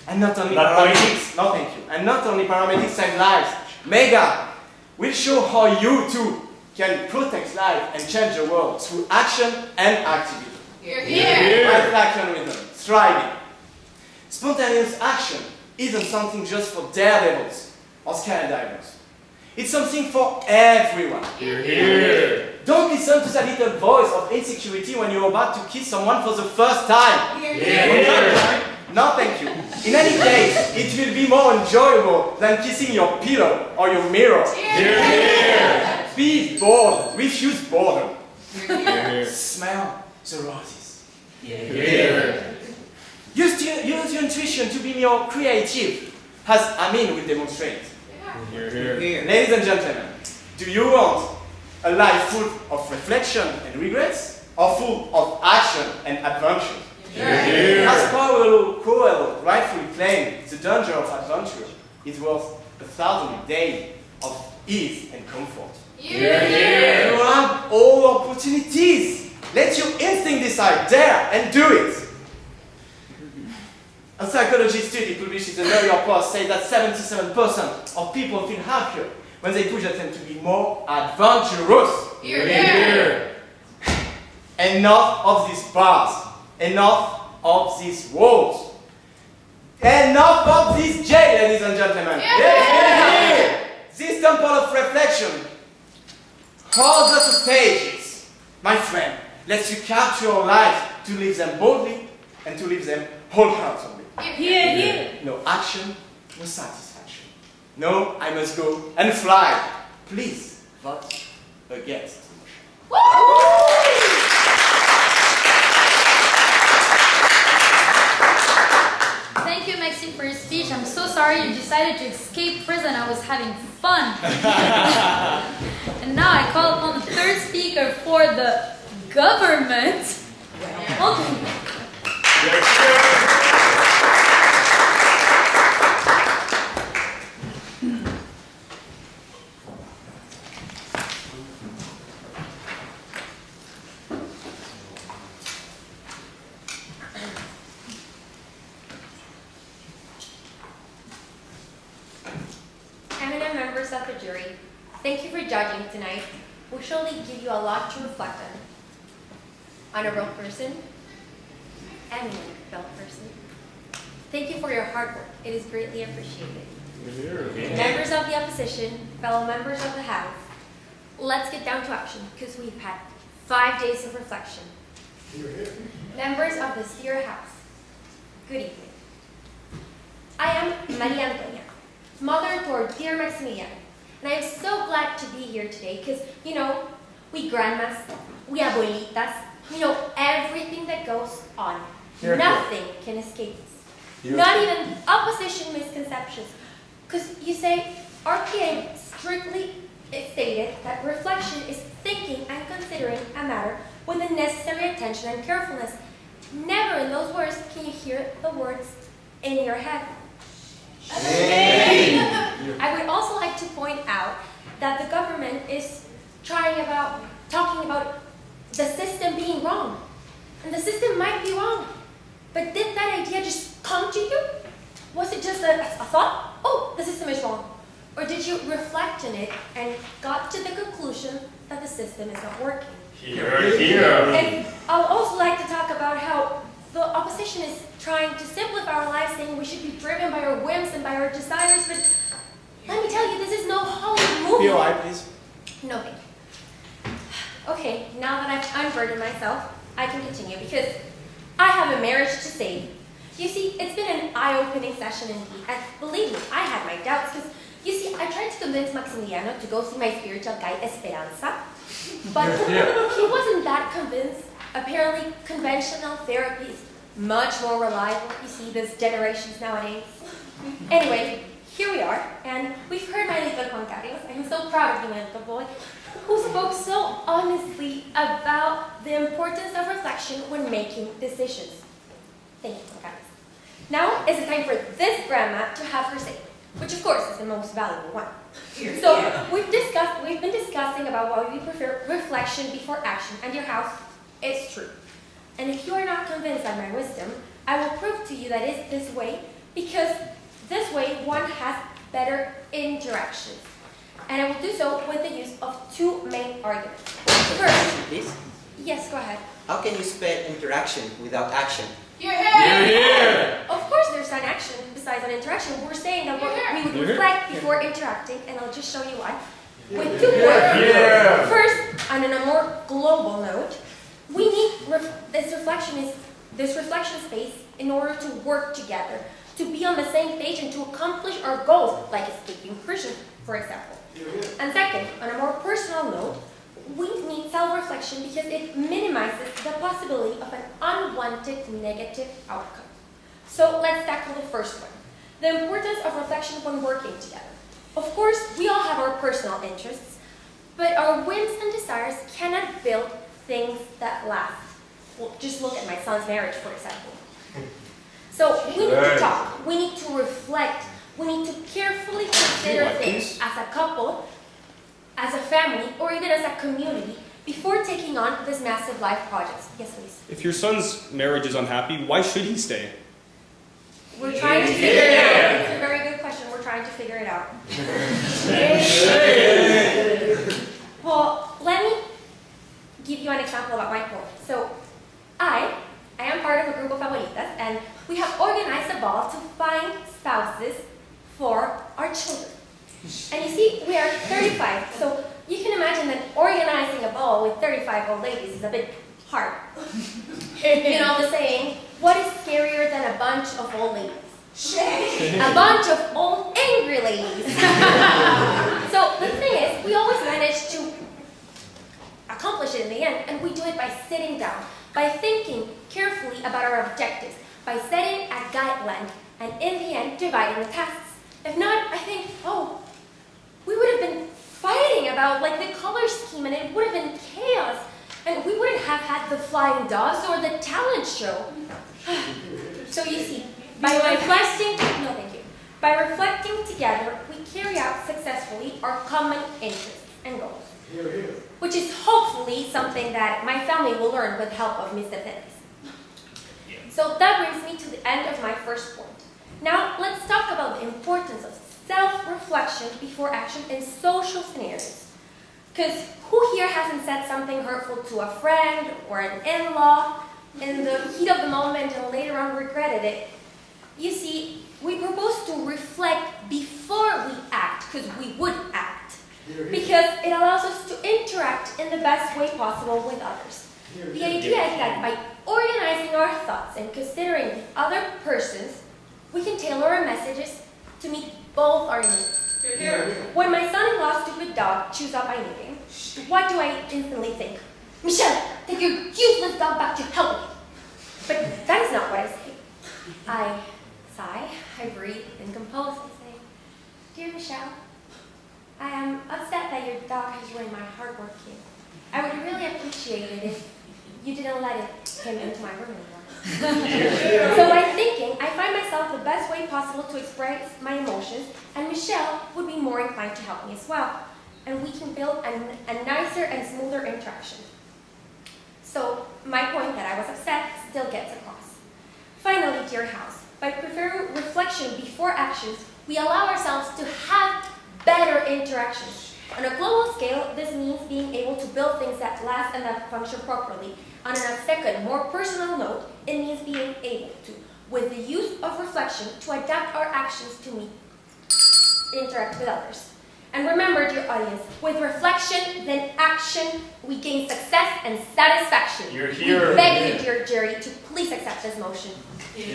And not only Not only- paramedics, no thank you. And not only paramedics save lives. Megha will show how you too can protect life and change the world through action and activity. Life action rhythm, thriving. Spontaneous action isn't something just for daredevils or skydivers. It's something for everyone. Here. here. Don't listen to that little voice of insecurity when you're about to kiss someone for the first time. Here, here. No, thank you. In any case, it will be more enjoyable than kissing your pillow or your mirror. Here, here. Be bored. Refuse boredom. Here. Smell the roses. Here. Use, your- use your intuition to be more creative, as Amine will demonstrate. Here. Here. Ladies and gentlemen, do you want a life full of reflection and regrets, or full of action and adventure? As Paulo Coelho rightfully claimed, the danger of adventure is worth a thousand days of ease and comfort. You have all opportunities. Let your instinct decide. Dare and do it. A psychology study published in the New York Post says that 77% of people feel happier when they push themselves to be more adventurous. Enough of these bars. Enough of these walls. Enough of this jail, ladies and gentlemen. Yeah. This temple of reflection holds the stages. My friend, lets you capture your life to live them boldly and to live them wholeheartedly. Here, here. No action, no satisfaction. No, I must go and fly. Please vote against. Thank you, Maxime, for your speech. I'm so sorry you decided to escape prison. I was having fun. and now I call upon the third speaker for the government. Welcome. Eminent members of the jury, thank you for judging tonight. We'll surely give you a lot to reflect on. Honorable person, eminent fellow person, thank you for your hard work. It is greatly appreciated. Members of the opposition, fellow members of the House, let's get down to action because we've had five days of reflection. Members of the Steer House, good evening. I am Maria Antonia, mother to our dear Maximilian, and I am so glad to be here today because, you know, we grandmas, we abuelitas, we know everything that goes on. Here. Nothing can escape us. Not even opposition misconceptions. Because you say, RPA strictly stated that reflection is thinking and considering a matter with the necessary attention and carefulness. Never in those words can you hear the words in your head. Shame. I would also like to point out that the government is trying about talking about the system being wrong. And the system might be wrong. But did that idea just come to you? Was it just a, a thought? Oh, the system is wrong. Or did you reflect on it and got to the conclusion that the system is not working? Here, here. And I'll also like to talk about how the opposition is trying to simplify our lives, saying we should be driven by our whims and by our desires, but let me tell you, this is no Hollywood movie. POI, please. No, thank you. Okay, now that I've unburdened myself, I can continue because I have a marriage to save. You see, it's been an eye-opening session indeed, and believe me, I had my doubts because, you see, I tried to convince Maximiliano to go see my spiritual guide Esperanza, but he wasn't that convinced. Apparently, conventional therapy is much more reliable. You see, these generations nowadays. Anyway, here we are, and we've heard my little Juan Carlos. I'm so proud of you, my little boy, who spoke so honestly about the importance of reflection when making decisions. Thank you, Juan Carlos. Now is the time for this grandma to have her say, which of course is the most valuable one. So we've discussed, we've been discussing about why we prefer reflection before action, and your house is true. And if you are not convinced by my wisdom, I will prove to you that it's this way because this way one has better interactions. And I will do so with the use of two main arguments. First, Please, yes, go ahead. how can you spell interaction without action? You're here. You're here. Of course, there's an action besides an interaction. We're saying that we're, we would reflect before interacting, and I'll just show you why. With two words. First, and on a more global note, we need ref- this reflection is this reflection space in order to work together, to be on the same page, and to accomplish our goals, like escaping prison, for example. And second, on a more personal note, we need self-reflection because it minimizes the possibility of an unwanted negative outcome. So let's tackle the first one. The importance of reflection when working together. Of course, we all have our personal interests, but our whims and desires cannot build things that last. Well, just look at my son's marriage, for example. So we need to talk, we need to reflect, we need to carefully consider things as a couple, as a family, or even as a community before taking on this massive life project. Yes, please. If your son's marriage is unhappy, why should he stay? We're trying to figure it out. It's a very good question. We're trying to figure it out. well, let me give you an example about my point. So, I, I am part of a group of abuelitas and we have organized a ball to find spouses for our children. And you see, we are 35, so you can imagine that organizing a ball with 35 old ladies is a bit hard. you know the saying, what is scarier than a bunch of old ladies? a bunch of old angry ladies. so the thing is, we always manage to accomplish it in the end, and we do it by sitting down, by thinking carefully about our objectives, by setting a guideline, and in the end, dividing the tasks. If not, I think, oh, we would have been fighting about like the color scheme, and it would have been chaos, and we wouldn't have had the flying dogs or the talent show. So you see, by reflecting, no thank you, by reflecting together, we carry out successfully our common interests and goals. Here, here. Which is hopefully something that my family will learn with the help of Mr. Perez. So that brings me to the end of my first point. Now let's talk about the importance of self-reflection before action in social scenarios. Because who here hasn't said something hurtful to a friend or an in-law in the heat of the moment and later on regretted it? You see, we propose to reflect before we act, because we would act because it allows us to interact in the best way possible with others. The idea is that by organizing our thoughts and considering other persons, we can tailor our messages to meet both our needs. When my son-in-law's stupid dog chews up my knitting, what do I instantly think? Michelle, take your useless dog back to help me. But that is not what I say. I sigh, I breathe, and compose and say, Dear Michelle, I am upset that your dog has ruined my hard work here. I would really appreciate it if you didn't let it him into my room anymore. so by thinking, I find myself the best way possible to express my emotions, and Michelle would be more inclined to help me as well. And we can build a, a nicer and smoother interaction. So my point that I was upset still gets across. Finally, dear house, by preferring reflection before actions, we allow ourselves to have better interactions. On a global scale, this means being able to build things that last and that function properly. On a second, more personal note, it means being able to, with the use of reflection, to adapt our actions to meet, interact with others. And remember, dear audience, with reflection, then action, we gain success and satisfaction. You're here. We beg you, dear jury, to please accept this motion. You're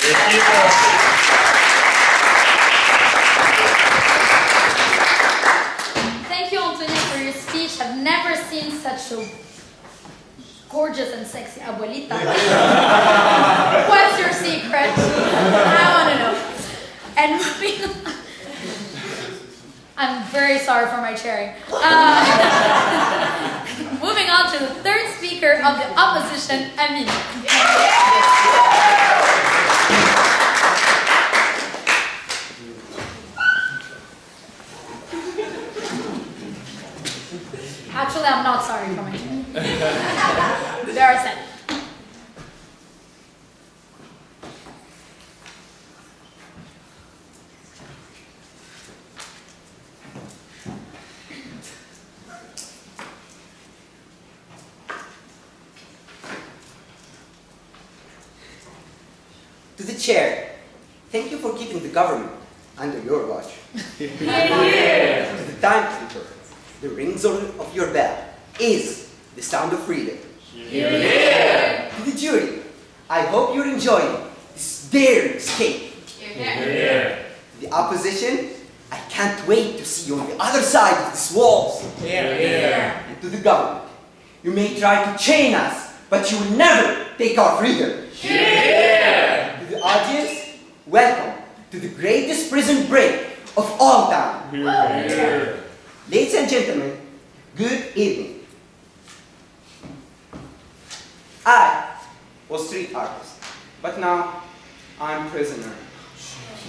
Thank you, Antonia, for your speech. I've never seen such a gorgeous and sexy abuelita. What's your secret? I want to know. And I'm very sorry for my cherry. Uh, moving on to the third speaker of the opposition, Amine. Actually, I'm not sorry for my There are. To the chair, thank you for keeping the government under your watch. yeah. To the timekeeper, the rings of your bell is the sound of freedom. Yeah. To the jury, I hope you're enjoying this daring escape. Yeah. To the opposition, I can't wait to see you on the other side of these walls. Yeah. And to the government, you may try to chain us, but you will never take our freedom. Yeah. To the audience, welcome to the greatest prison break of all time. Yeah. Ladies and gentlemen, good evening. I was street artist, but now I'm prisoner.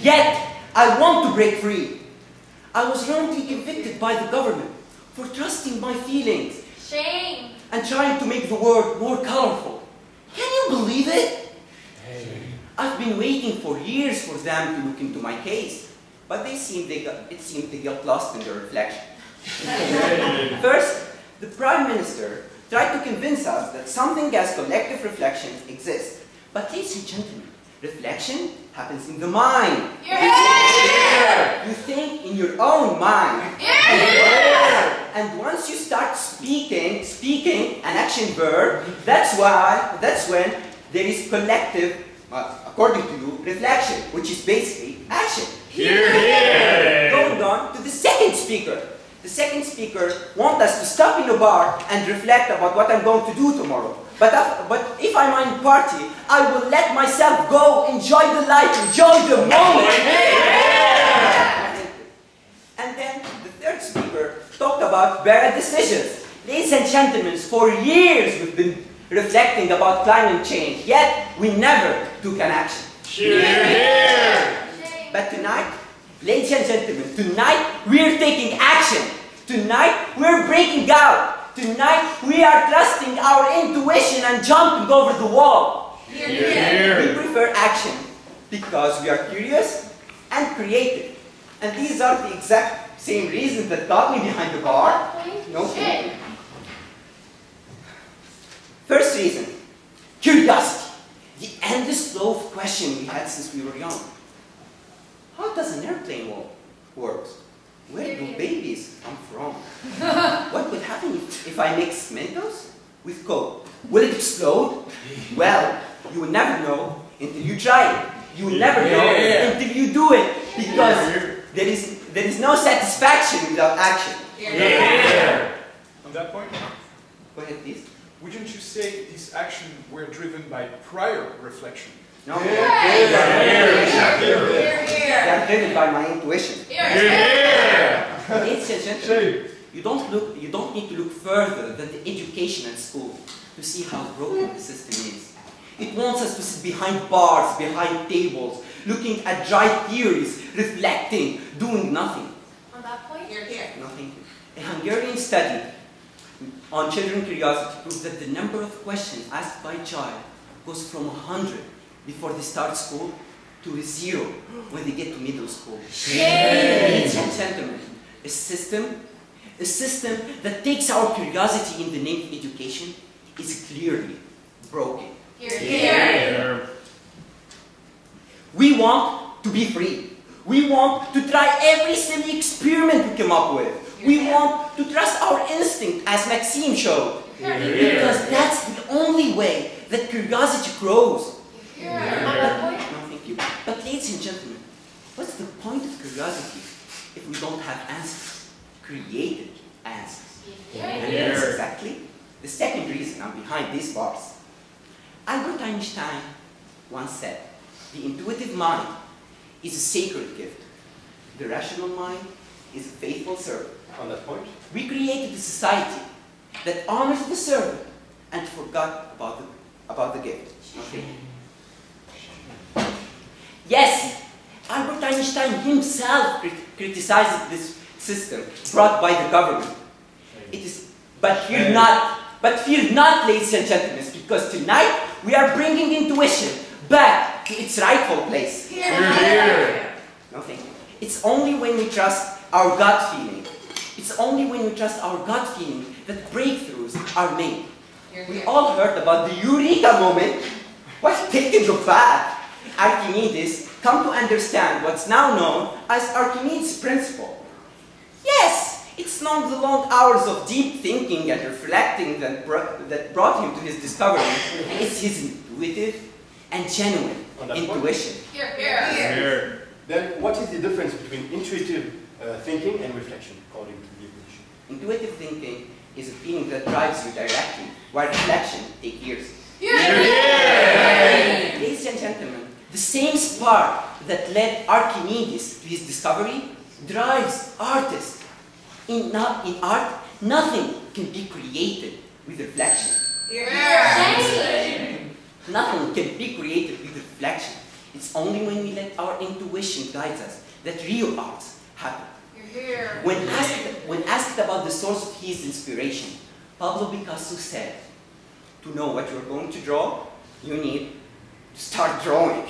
Yet, I want to break free. I was wrongly evicted by the government for trusting my feelings Shame. and trying to make the world more colorful. Can you believe it? I've been waiting for years for them to look into my case, but they seem they got, it seemed they got lost in their reflection. First, the Prime Minister tried to convince us that something as collective reflection exists. But ladies and gentlemen, Reflection happens in the mind. Yeah. You think in your own mind. Yeah. And once you start speaking, speaking an action verb, that's why, that's when there is collective, uh, according to you, reflection, which is basically action. Here, here. Going on to the second speaker. The second speaker wants us to stop in a bar and reflect about what I'm going to do tomorrow. But, if, but if I'm in party, I will let myself go, enjoy the life, enjoy the moment. And then the third speaker talked about bad decisions. Ladies and gentlemen, for years we've been reflecting about climate change, yet we never took an action. Here, here. But tonight, ladies and gentlemen, tonight we're taking action. Tonight we're breaking out. Tonight we are trusting our intuition and jumping over the wall. Here, here. We prefer action because we are curious and creative. And these are the exact same reasons that got me behind the bar. No kidding. First reason, curiosity. The endless flow of questions we had since we were young. How does an airplane work? Where do babies come from? what would happen if, if I mix Mentos with Coke? Will it explode? Well, you will never know until you try it. You will never know Yeah. until you do it because there is, there is no satisfaction without action. On that point, Go ahead, please. Wouldn't you say these actions were driven by prior reflection? No. Here, They are driven by my intuition. Here. Ladies and gentlemen, you don't look. You don't need to look further than the education at school to see how broken the system is. It wants us to sit behind bars, behind tables, looking at dry theories, reflecting, doing nothing. On that point, Here, here. Nothing. A Hungarian study on children curiosity proves that the number of questions asked by a child goes from 100 before they start school to a zero when they get to middle school. Ladies and gentlemen, a system, a system that takes our curiosity in the name of education is clearly broken. Here, here. We want to be free. We want to try every silly experiment we come up with. We want to trust our instinct, as Maxime showed. Because that's the only way that curiosity grows. that No, thank you. But ladies and gentlemen, what's the point of curiosity if we don't have answers? Created answers. And that's exactly the second reason I'm behind these bars. Albert Einstein once said, the intuitive mind is a sacred gift. The rational mind is a faithful servant. On that point, We created a society that honors the servant and forgot about the, about the gift. Okay. Yes, Albert Einstein himself crit- criticizes this system brought by the government. It is, but fear not, but fear not, ladies and gentlemen, because tonight we are bringing intuition back to its rightful place. Here, here. No, thank you. It's only when we trust our gut feeling. It's only when we trust our gut feeling that breakthroughs are made. We all heard about the Eureka moment. What taken the path? Archimedes come to understand what's now known as Archimedes' principle. Yes, it's not the long hours of deep thinking and reflecting that, br- that brought him to his discovery. It's his intuitive and genuine intuition. that point? intuition. Here, here. then what is the difference between intuitive uh, thinking and reflection, according to the evolution? Intuitive thinking is a feeling that drives you directly, while reflection takes years. Here, here. Ladies and gentlemen, the same spark that led Archimedes to his discovery drives artists. In, not, in art, nothing can be created with reflection. Here, here. Nothing can be created with reflection. It's only when we let our intuition guide us that real arts happen. When asked, when asked about the source of his inspiration, Pablo Picasso said, to know what you're going to draw, you need to start drawing.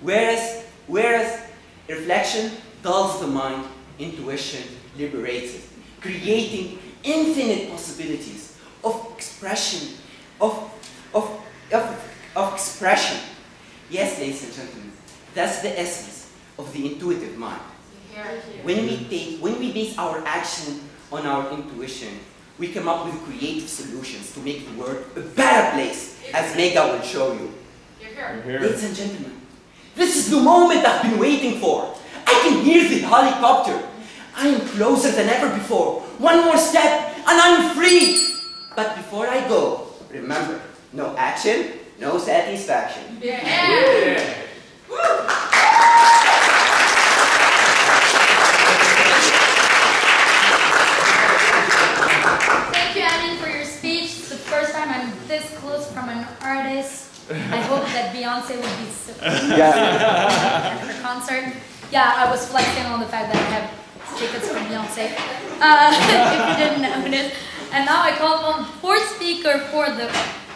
Whereas, whereas reflection dulls the mind, intuition liberates it, creating infinite possibilities of expression, of, of, of of expression. Yes, ladies and gentlemen, that's the essence of the intuitive mind. When we, take, when we base our action on our intuition, we come up with creative solutions to make the world a better place, as Megha will show you. Ladies and gentlemen, this is the moment I've been waiting for. I can hear the helicopter. I am closer than ever before. One more step and I'm free. But before I go, remember, no action, no satisfaction. Yeah. Thank you, Amine, for your speech. It's the first time I'm this close from an artist. I hope that Beyonce will be so Yeah. at her concert. Yeah, I was flexing on the fact that I have tickets for Beyonce. Uh, if you didn't notice. And now I call on fourth speaker for the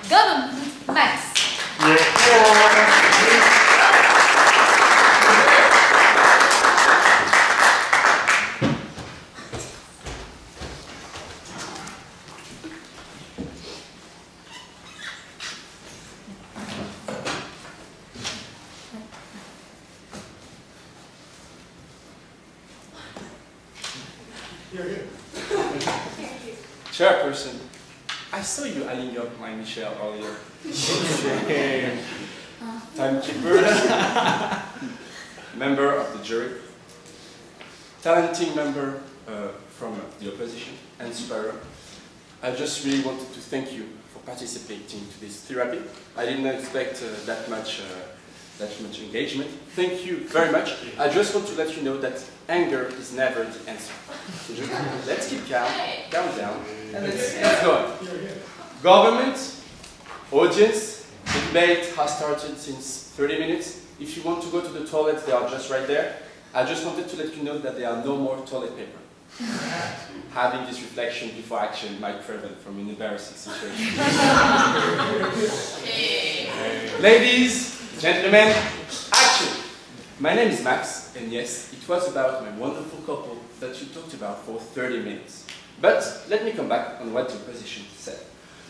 government, Max. Chairperson, I saw you eyeing up my Michelle earlier. Timekeepers, member of the jury, talented member uh, from the opposition, and superior. I just really wanted to thank you for participating to this therapy. I didn't expect uh, that much uh, that much engagement. Thank you very much. I just want to let you know that anger is never the answer. So just let's keep calm, calm down, and let's, let's go on. Government, audience, the debate has started since 30 minutes. If you want to go to the toilet, they are just right there. I just wanted to let you know that there are no more toilet paper. Having this reflection before action might prevent from an embarrassing situation. Ladies, gentlemen, action! My name is Max, and yes, it was about my wonderful couple that you talked about for 30 minutes. But let me come back on what the opposition said.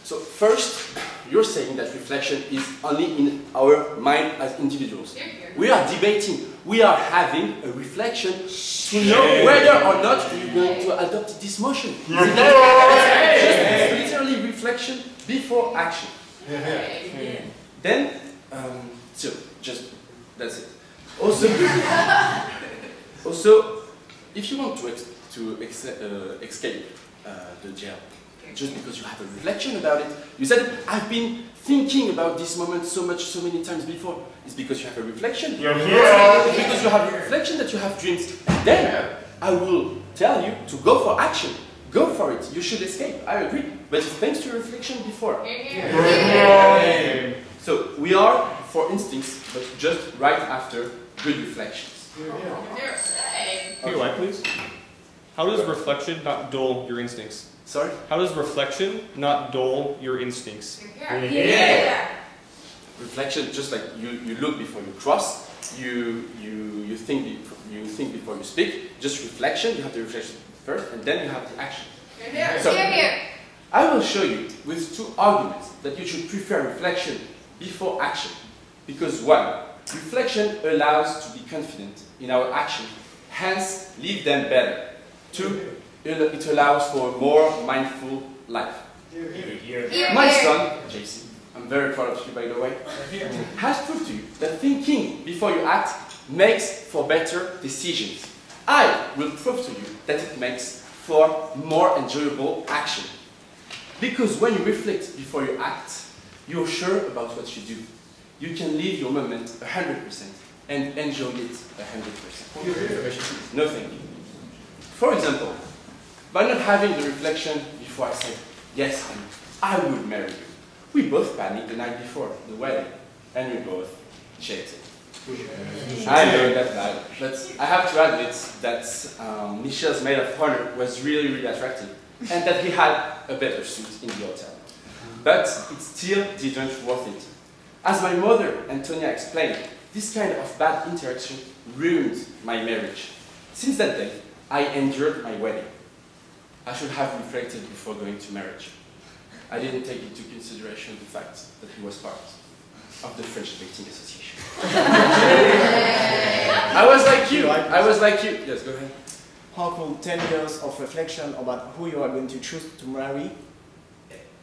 So first, you're saying that reflection is only in our mind as individuals. We are debating, we are having a reflection to know whether or not we're going to adopt this motion. Isn't Just literally reflection before action. Then, um, so, just, that's it. Also, also, if you want to, ex to ex uh, escape uh, the jail, just because you have a reflection about it, you said, I've been thinking about this moment so much, so many times before. It's because you have a reflection. Yeah, yeah. It's because you have a reflection that you have dreams. Then, I will tell you to go for action. Go for it. You should escape. I agree. But it's thanks to your reflection before. So we are for instincts, but just right after good reflections. Can you line, please? How does reflection not dull your instincts? Sorry? How does reflection not dull your instincts? Reflection, just like you, you look before you cross, you, you, you, think you think before you speak, just reflection, you have the reflection first, and then you have the action. So, I will show you with two arguments that you should prefer reflection before action. Because one, reflection allows to be confident in our action, hence leave them better. Two, it it allows for a more mindful life. My son, JC, I'm very proud of you by the way, has proved to you that thinking before you act makes for better decisions. I will prove to you that it makes for more enjoyable action. Because when you reflect before you act, you're sure about what you do. You can live your moment 100% and enjoy it 100%. No thank you. For example, by not having the reflection before I said, yes, honey, I would marry you. We both panicked the night before the wedding, and we both cheated. I know that bad, but I have to admit that um, Michel's maid of honor was really, really attractive, and that he had a better suit in the hotel. But it still didn't worth it. As my mother, Antonia, explained, this kind of bad interaction ruined my marriage. Since that day, I endured my wedding. I should have reflected before going to marriage. I didn't take into consideration the fact that he was part. of the French Debating Association. I was like you. I was like you. Yes, go ahead. How could 10 years of reflection about who you are going to choose to marry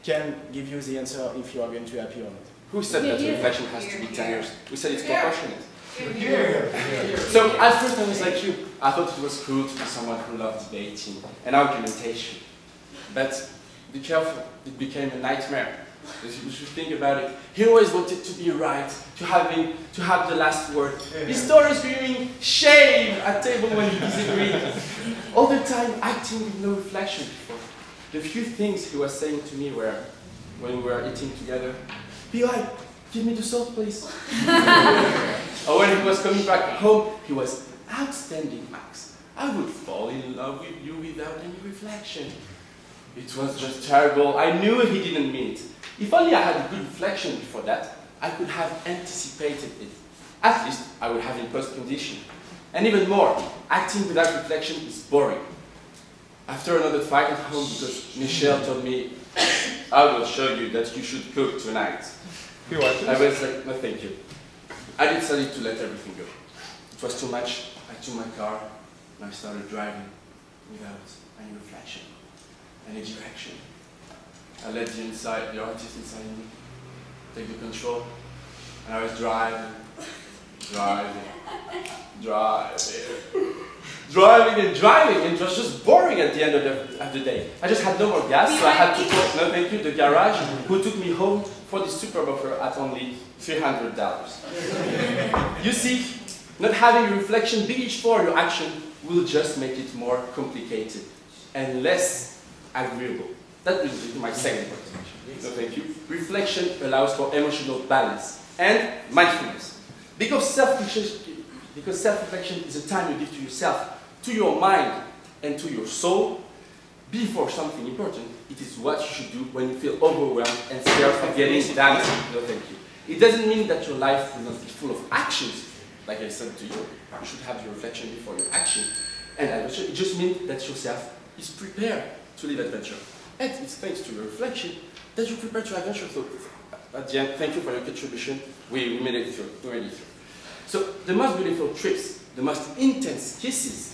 can give you the answer if you are going to be happy or not? Who said that reflection has to be 10 years? We said it's proportionate. So at first I was like you. I thought it was cool to be someone who loved debating and argumentation. But be careful, it became a nightmare. You should think about it. He always wanted to be right, to having to have the last word. He started screaming shame at table when he disagreed. All the time acting with no reflection. The few things he was saying to me were when we were eating together, be like, give me the salt please. Oh, or when he was coming back home, he was outstanding, Max. I would fall in love with you without any reflection. It was just terrible. I knew he didn't mean it. If only I had a good reflection before that, I could have anticipated it. At least I would have in imposed condition. And even more, acting without reflection is boring. After another fight at home because Michel told me, I will show you that you should cook tonight. I was like, no thank you. I decided to let everything go. It was too much. I took my car and I started driving without any reflection, any direction. I let the inside, the artist inside me, take the control. And I was driving, driving, driving, driving and driving, and it was just boring at the end of the, of the day. I just had no more gas, so I had to call, no thank you, the garage, who took me home for the super buffer at only $300. you see, not having reflection big each for your action will just make it more complicated and less agreeable. That to my second point. So thank you. Reflection allows for emotional balance and mindfulness. Because self-reflection because self-reflection is a time you give to yourself, to your mind, and to your soul. Before something important, it is what you should do when you feel overwhelmed and scared of getting damaged. No, thank you. It doesn't mean that your life will not be full of actions. Like I said to you, you should have your reflection before your action. And adventure, it just means that yourself is prepared to live adventure. And it's thanks to your reflection that you prepare to adventure. So uh, uh, at the end, thank you for your contribution. We, we made it through, we made it through. So the most beautiful trips, the most intense kisses,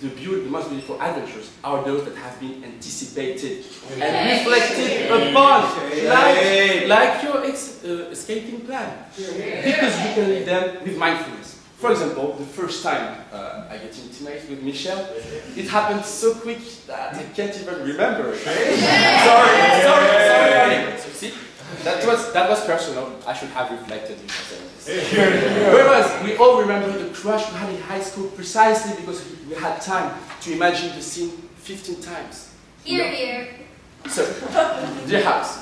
the, beauty, the most beautiful adventures are those that have been anticipated and reflected upon, like, like your ex, uh, escaping plan. Because you can lead them with mindfulness. For example, the first time uh, I get intimate with Michel, it happened so quick that I can't even remember. sorry, sorry, sorry. So see, that was that was personal. I should have reflected before saying this. Whereas we all remember the crush we had in high school precisely because we had time to imagine the scene 15 times. Here, You know? here. So, dear house,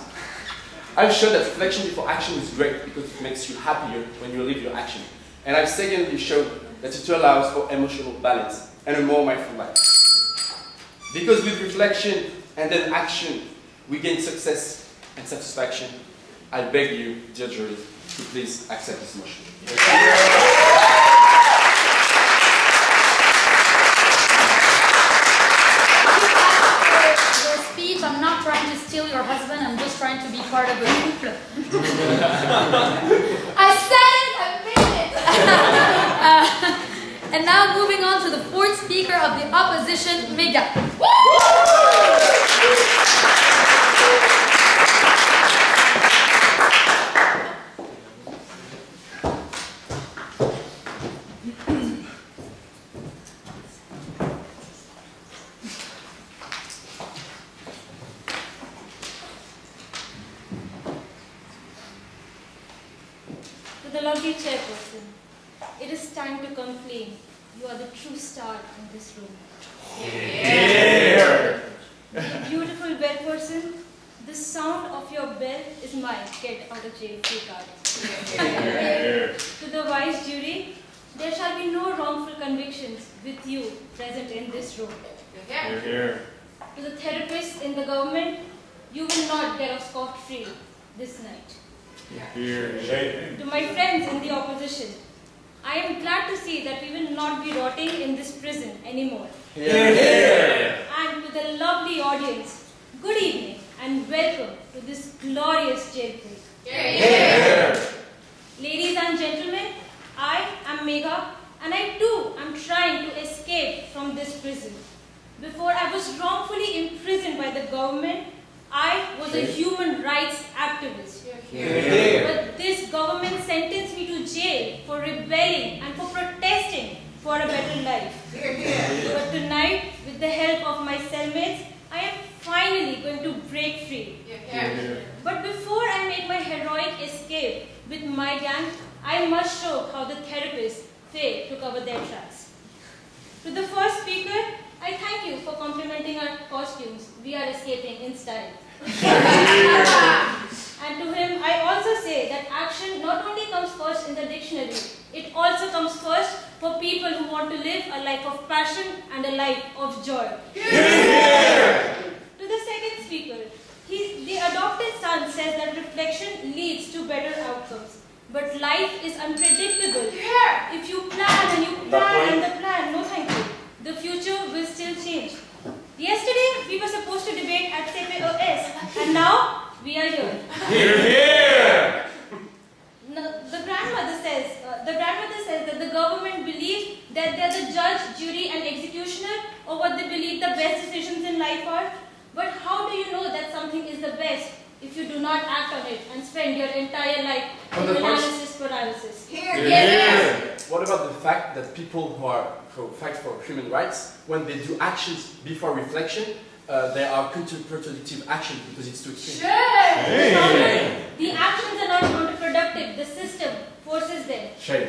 I'm sure that reflection before action is great because it makes you happier when you live your action. And I've secondly shown that it allows for emotional balance and a more mindful life. Because with reflection and then action, we gain success and satisfaction. I beg you, dear jury, to please accept this motion. For your speech, I'm not trying to steal your husband, I'm just trying to be part of the couple. I said it, I made it. Uh, and now moving on to the fourth speaker of the opposition, Megha. To the lovely chairperson, it is time to complain. You are the true star in this room. The beautiful bell person, the sound of your bell is my get out of jail free card. to the wise jury, there shall be no wrongful convictions with you present in this room. To the therapists in the government, you will not get off scot-free this night. To my friends in the opposition, I am glad to see that we will not be rotting in this prison anymore. And to the lovely audience, good evening and welcome to this glorious jailbreak. Ladies and gentlemen, I am Megha and I too am trying to escape from this prison. Before I was wrongfully imprisoned by the government, I was a human rights activist. But this government sentenced me to jail for rebelling and for protesting for a better life. But tonight, with the help of my cellmates, I am finally going to break free. But before I make my heroic escape with my gang, I must show how the therapists failed to cover their tracks. To the first speaker, I thank you for complimenting our costumes. We are escaping in style. and to him, I also say that action not only comes first in the dictionary, it also comes first for people who want to live a life of passion and a life of joy. to the second speaker, he, the adopted son says that reflection leads to better outcomes. But life is unpredictable. If you plan and you plan and the plan, no thank you, the future will still change. Yesterday, we were supposed to debate at CPOS, and now we are here. Here, here! No, the grandmother says, uh, the grandmother says that the government believes that they are the judge, jury, and executioner, or what they believe the best decisions in life are. But how do you know that something is the best if you do not act on it and spend your entire life in analysis paralysis? Here, here. What about the fact that people who are who fight for human rights, when they do actions before reflection, uh, they are counterproductive actions because it's too extreme. Hey. The actions are not counterproductive. The system forces them. Shame.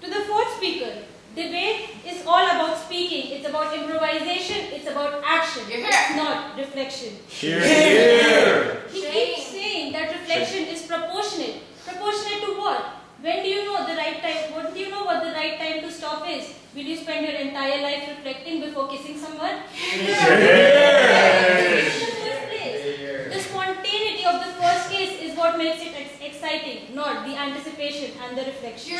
To the fourth speaker, debate is all about speaking. It's about improvisation. It's about action. It's not reflection. Here, here. He keeps saying that reflection is proportionate. Proportionate to what? When do you know the right time? What do you know what the right time to stop is? Will you spend your entire life reflecting before kissing someone? The spontaneity of the first case is what makes it ex exciting, not the anticipation and the reflection.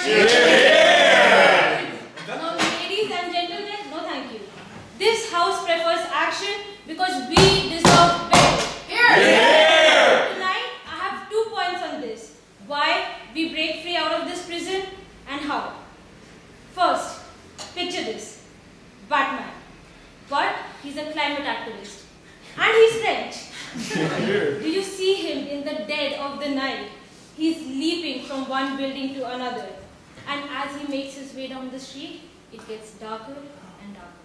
Now, ladies and gentlemen, no thank you. This house prefers action because we deserve better. Tonight, I have two points on this. Why we break free out of this prison and how. First, picture this. Batman. But he's a climate activist. And he's French. Do you see him in the dead of the night? He's leaping from one building to another. And as he makes his way down the street, it gets darker and darker.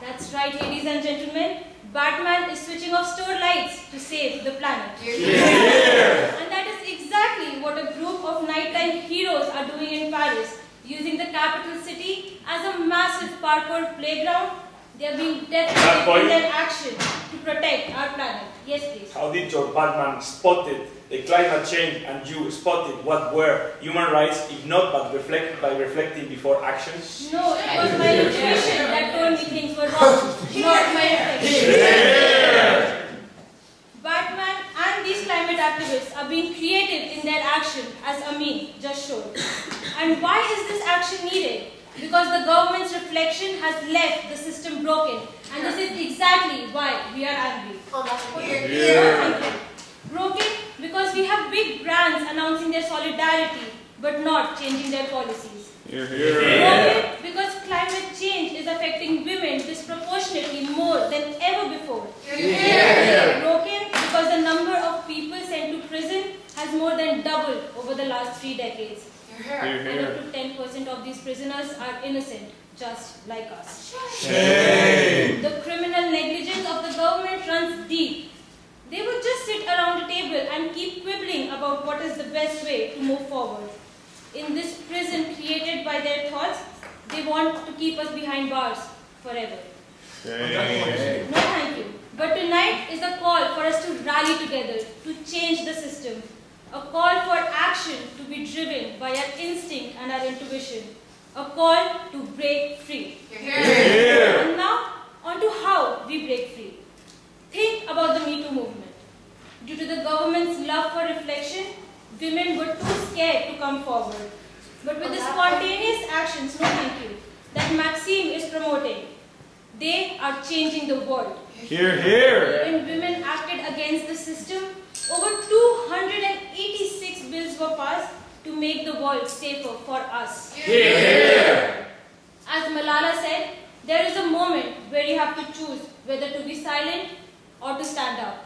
That's right, ladies and gentlemen. Batman is switching off store lights to save the planet. And that is exactly what a group of nighttime heroes are doing in Paris, using the capital city as a massive parkour playground. They are being definitely in their action to protect our planet. Yes, please. How did your Batman spotted the climate change and you spotted what were human rights, if not but reflect, by reflecting before actions? No, it was my intuition that told me things were wrong, not my reflection. Batman and these climate activists are being creative in their action, as Amine just showed. And why is this action needed? Because the government's reflection has left the system broken. And this is exactly why we are angry. Yeah. Broken because we have big brands announcing their solidarity, but not changing their policies. Here, here. Broken because climate change is affecting women disproportionately more than ever before. Broken because the number of people sent to prison has more than doubled over the last three decades. And up to 10% of these prisoners are innocent, just like us. Shame. The criminal negligence of the government runs deep. They would just sit around a table and keep quibbling about what is the best way to move forward. In this prison created by their thoughts, they want to keep us behind bars forever. Shame. No, thank you. But tonight is a call for us to rally together, to change the system. A call for action to be driven by our instinct and our intuition. A call to break free. And now, on to how we break free. Think about the Me Too movement. Due to the government's love for reflection, women were too scared to come forward. But with the spontaneous actions, no thank you, that Maxime is promoting, they are changing the world. Here, here. When women acted against the system, over 286 bills were passed to make the world safer for us. Here. As Malala said, there is a moment where you have to choose whether to be silent or to stand up.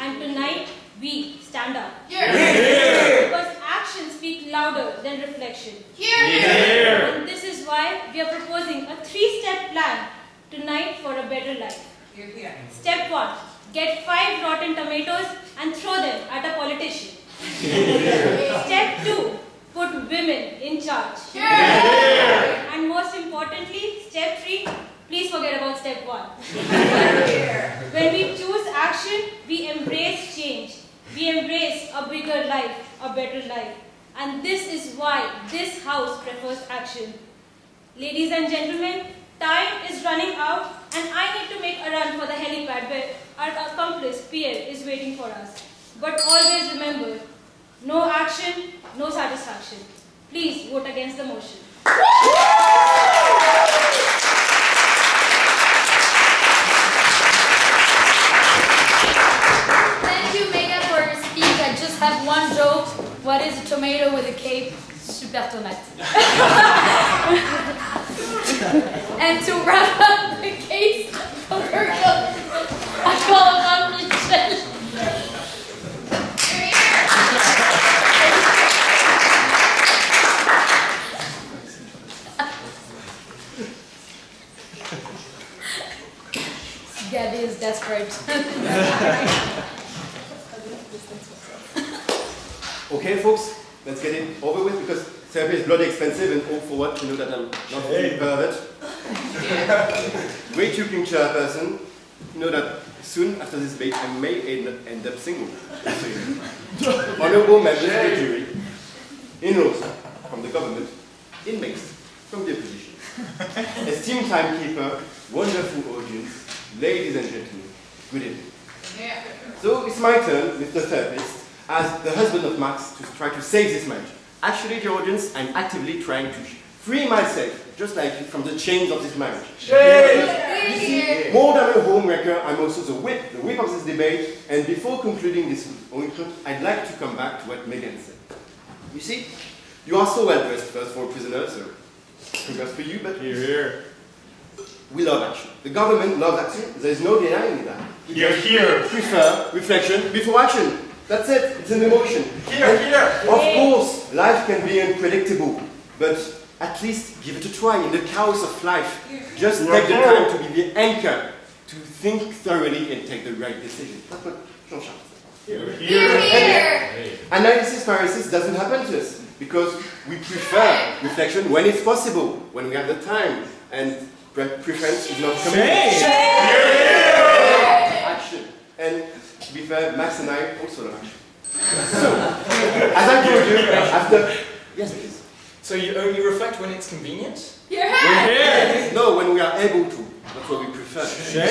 And tonight, we stand up. Because actions speak louder than reflection. And this is why we are proposing a three-step plan tonight for a better life. Step one, get five rotten tomatoes and throw them at a politician. Step two, put women in charge. And most importantly, step three, please forget about step one. when we choose action, we embrace change. We embrace a bigger life, a better life. And this is why this house prefers action. Ladies and gentlemen, time is running out and I need to make a run for the helipad where our accomplice Pierre is waiting for us. But always remember, no action, no satisfaction. Please vote against the motion. Thank you, Megan, for your speech. I just have one joke. What is a tomato with a cape? Super tomate. and to wrap up the case of Virgo, I call upon Michel. Gabby is desperate. Okay, folks, let's get it over with because therapy is bloody expensive and all for what? You know that I'm not a pervert. Great looking chairperson. You know that soon after this debate I may end, end up single. Just so you know. Honorable members of the jury, in-laws from the government, inmates from the opposition, esteemed timekeeper, wonderful audience, ladies and gentlemen, good evening. So it's my turn, Mr. Therapist, as the husband of Max, to try to save this marriage. Actually, dear audience, I'm actively trying to free myself, just like you, from the chains of this marriage. You see, more than a homewrecker, I'm also the whip, the whip of this debate, and before concluding this ointment, I'd like to come back to what Megan said. You see, you are so well dressed first for a prisoner, so congrats for you, but here, here. We love action. The government loves action. There's no denying that. You're here. Prefer reflection before action. That's it. It's an emotion. Here, And here. Of course, life can be unpredictable, but at least give it a try in the chaos of life. Just take the time to be the anchor, to think thoroughly and take the right decision. That's what Jean-Charles said. Here, And Analysis paralysis doesn't happen to us because we prefer reflection when it's possible, when we have the time, and pre- preference is not coming. Action. And to be fair, Max and I also love action. So, as I told you, after yes, please. So you only reflect when it's convenient? We're here. No, when we are able to. That's what we prefer. Here,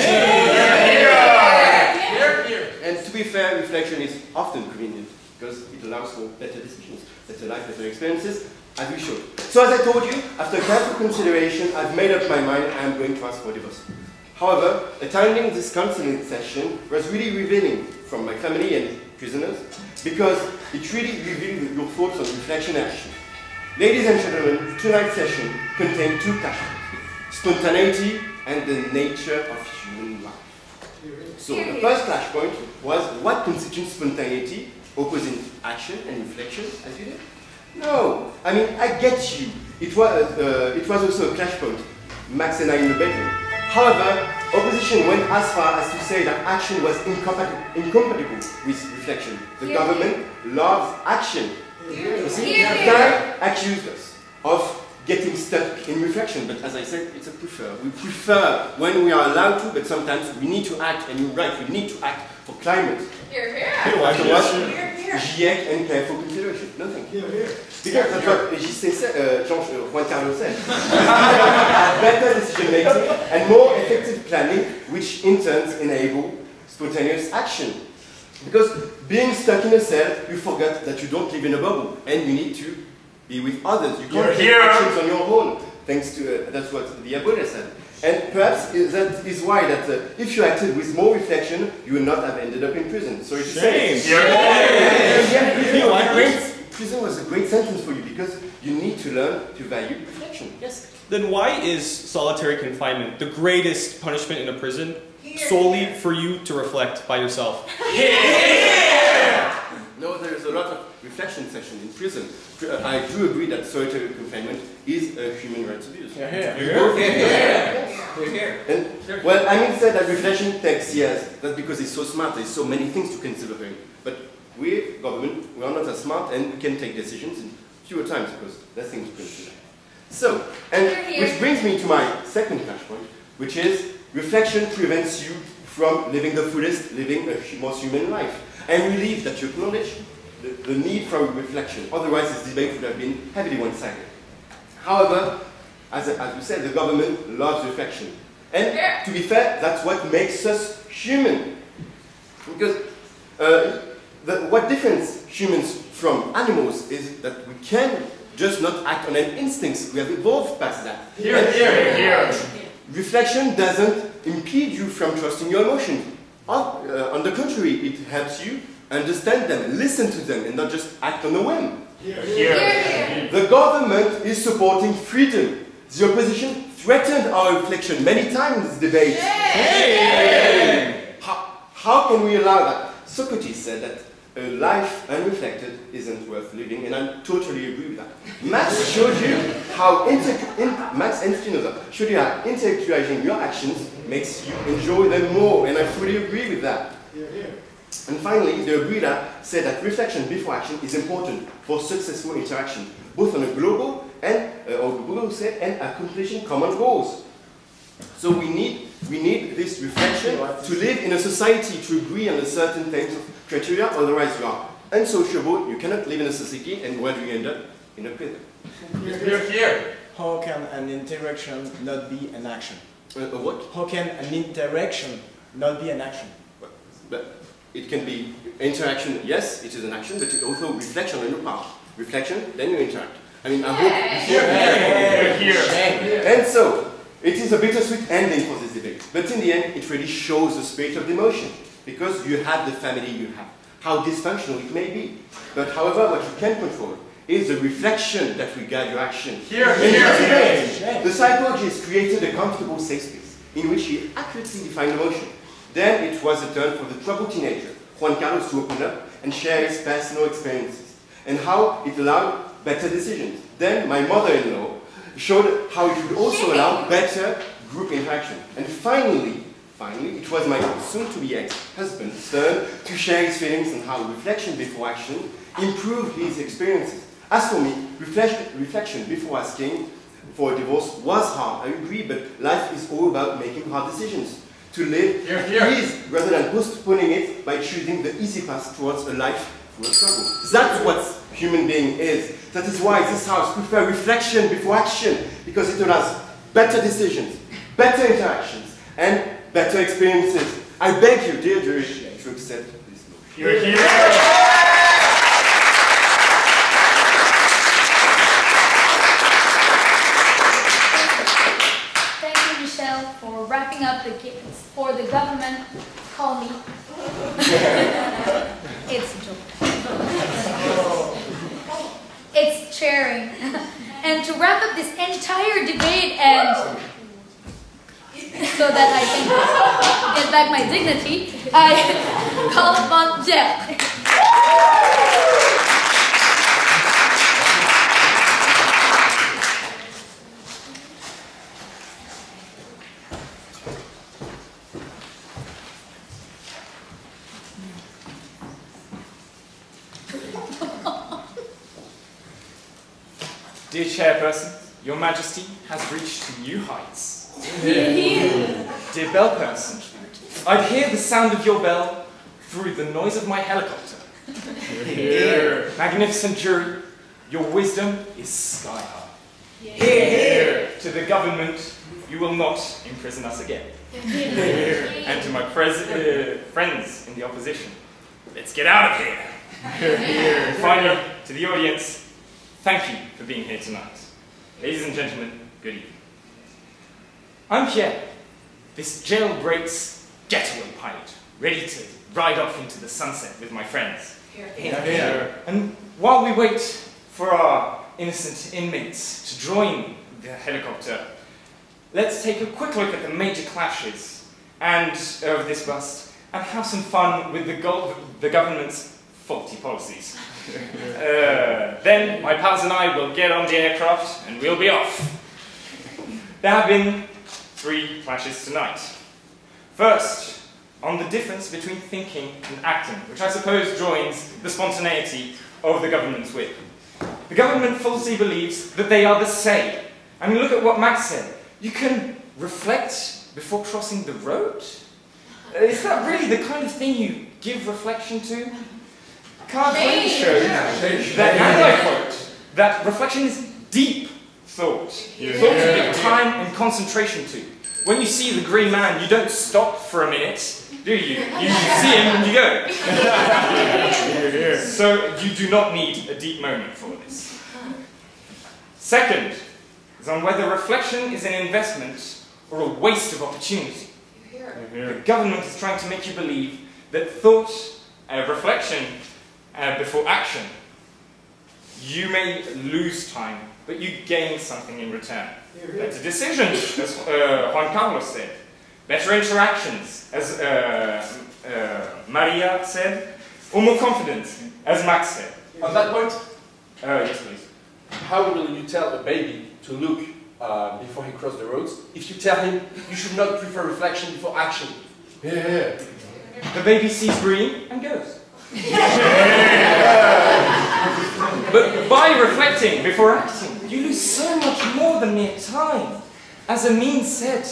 here. And to be fair, reflection is often convenient because it allows for better decisions, better life, better experiences, as we should. So as I told you, after careful consideration, I've made up my mind I am going to ask for divorce. However, attending this counseling session was really revealing from my family and prisoners because it really revealed your thoughts on reflection and action. Ladies and gentlemen, tonight's session contained two passions, spontaneity and the nature of human life. So the first flashpoint was what constitutes spontaneity, opposing action and reflection, as you did? No, I mean, I get you. It was, uh, it was also a flashpoint, Max and I in the bedroom. However, opposition went as far as to say that action was incompatible, incompatible with reflection. The Hear, government loves action. You see, hear. accused us of getting stuck in reflection, but as I said, it's a prefer. We prefer when we are allowed to, but sometimes we need to act, and you're right, we need to act for climate. Here, here. After what? Here, here. GIEC and careful consideration. No, thank you. Because that's what JC said, uh, Jean, uh, Juan Carlos said. Better decision making and more effective planning, which in turn enable spontaneous action. Because being stuck in a cell, you forget that you don't live in a bubble and you need to be with others. You can't You're take here. actions on your own. thanks to, uh, that's what the abuela said. And perhaps that is why that uh, if you acted with more reflection, you would not have ended up in prison. Sorry to say. Shame. Yeah. Yeah, prison, was a great, prison was a great sentence for you because you need to learn to value reflection. Yes. Then why is solitary confinement the greatest punishment in a prison solely for you to reflect by yourself? No, there is a lot of reflection session in prison. Uh, I do agree that solitary confinement is a human rights abuse. Yeah, yeah. You both- Yeah, yeah. Yeah, yeah. And, well, I mean, said that reflection takes years. That's because it's so smart. There's so many things to consider him. But we, government, we are not as smart and we can take decisions in fewer times because there's things to consider. So, and which brings me to my second flashpoint, which is reflection prevents you from living the fullest, living a most human life. And relieve that you acknowledge the, the need for reflection. Otherwise, this debate would have been heavily one-sided. However, as, as we said, the government loves reflection. And to be fair, that's what makes us human. Because uh, the, what difference humans from animals is that we can just not act on an instincts. We have evolved past that. Here, here, here. Reflection doesn't impede you from trusting your emotions. On, uh, on the contrary, it helps you understand them, listen to them, and not just act on a whim. here. The government is supporting freedom. The opposition threatened our reflection many times in this debate. How, how can we allow that? Socrates said that a life unreflected isn't worth living, and I totally agree with that. Max showed you how in, Max and Spinoza showed you how intellectualizing your actions makes you enjoy them more, and I fully agree with that. And finally, the Abuela said that reflection before action is important for successful interaction, both on a global and, uh, or global set, and accomplishing common goals. So we need, we need this reflection to live in a society to agree on a certain things criteria, otherwise you are unsociable, you cannot live in a society, and where do you end up? In a prison. Here, here. How can an interaction not be an action? a what? How can an interaction not be an action? But it can be interaction, yes, it is an action, but it also reflection on your part. Reflection, then you interact. I mean, I hope. you Here, here. And so, it is a bittersweet ending for this debate. But in the end, it really shows the spirit of the emotion. Because you have the family you have. How dysfunctional it may be. But however, what you can control is the reflection that will guide your action. Here, here, here. the psychologist created a comfortable safe space in which he accurately defined emotion. Then it was a turn for the troubled teenager, Juan Carlos, to open up and share his personal experiences and how it allowed better decisions. Then my mother-in-law showed how it would also allow better group interaction. And finally, finally, it was my soon-to-be ex-husband's turn to share his feelings on how reflection before action improved his experiences. As for me, reflection, reflection before asking for a divorce was hard, I agree, but life is all about making hard decisions. To live Here, here. is rather than postponing it by choosing the easy path towards a life full of struggle. That's what human being is. That is why this house prefers reflection before action, because it allows better decisions, better interactions, and better experiences. I beg you, dear jury, to accept this motion. Here, here. Thank you, Michel, for wrapping up the case for the government. Call me. it's a joke. it's chairing. and to wrap up this entire debate and so that I can get back my dignity, I call upon Jeff. Dear Chairperson, Your Majesty has reached new heights. Dear Bellperson, I hear the sound of your bell through the noise of my helicopter. Here. Magnificent jury, your wisdom is sky high. Here. To the government, you will not imprison us again. Here. And to my pres- uh, friends in the opposition, let's get out of here. And finally, to the audience, thank you for being here tonight. Ladies and gentlemen, Good evening. I'm Pierre, this jailbreaks getaway pilot, ready to ride off into the sunset with my friends. Here. Here. And while we wait for our innocent inmates to join the helicopter, let's take a quick look at the major clashes and of this bust and have some fun with the, go the government's faulty policies. uh, then my pals and I will get on the aircraft and we'll be off. There have been three clashes tonight. First, on the difference between thinking and acting, which I suppose joins the spontaneity of the government's whip. The government falsely believes that they are the same. I mean, look at what Max said. You can reflect before crossing the road? Is that really the kind of thing you give reflection to? Kant showed that, and I quote, that reflection is deep thought. Yeah. Thought you give time and concentration to. When you see the green man, you don't stop for a minute, do you? You see him and you go. so you do not need a deep moment for this. Second is on whether reflection is an investment or a waste of opportunity. The government is trying to make you believe that thought, uh, reflection uh, before action, you may lose time, but you gain something in return. Better decisions, as uh, Juan Carlos said. Better interactions, as uh, uh, Maria said. Or more confidence, as Max said. On that point, uh, yes, please. How will you tell a baby to look uh, before he crosses the roads if you tell him you should not prefer reflection before action? Yeah. The baby sees green and goes. but by reflecting before acting, you lose so much more than mere time. As Amine said,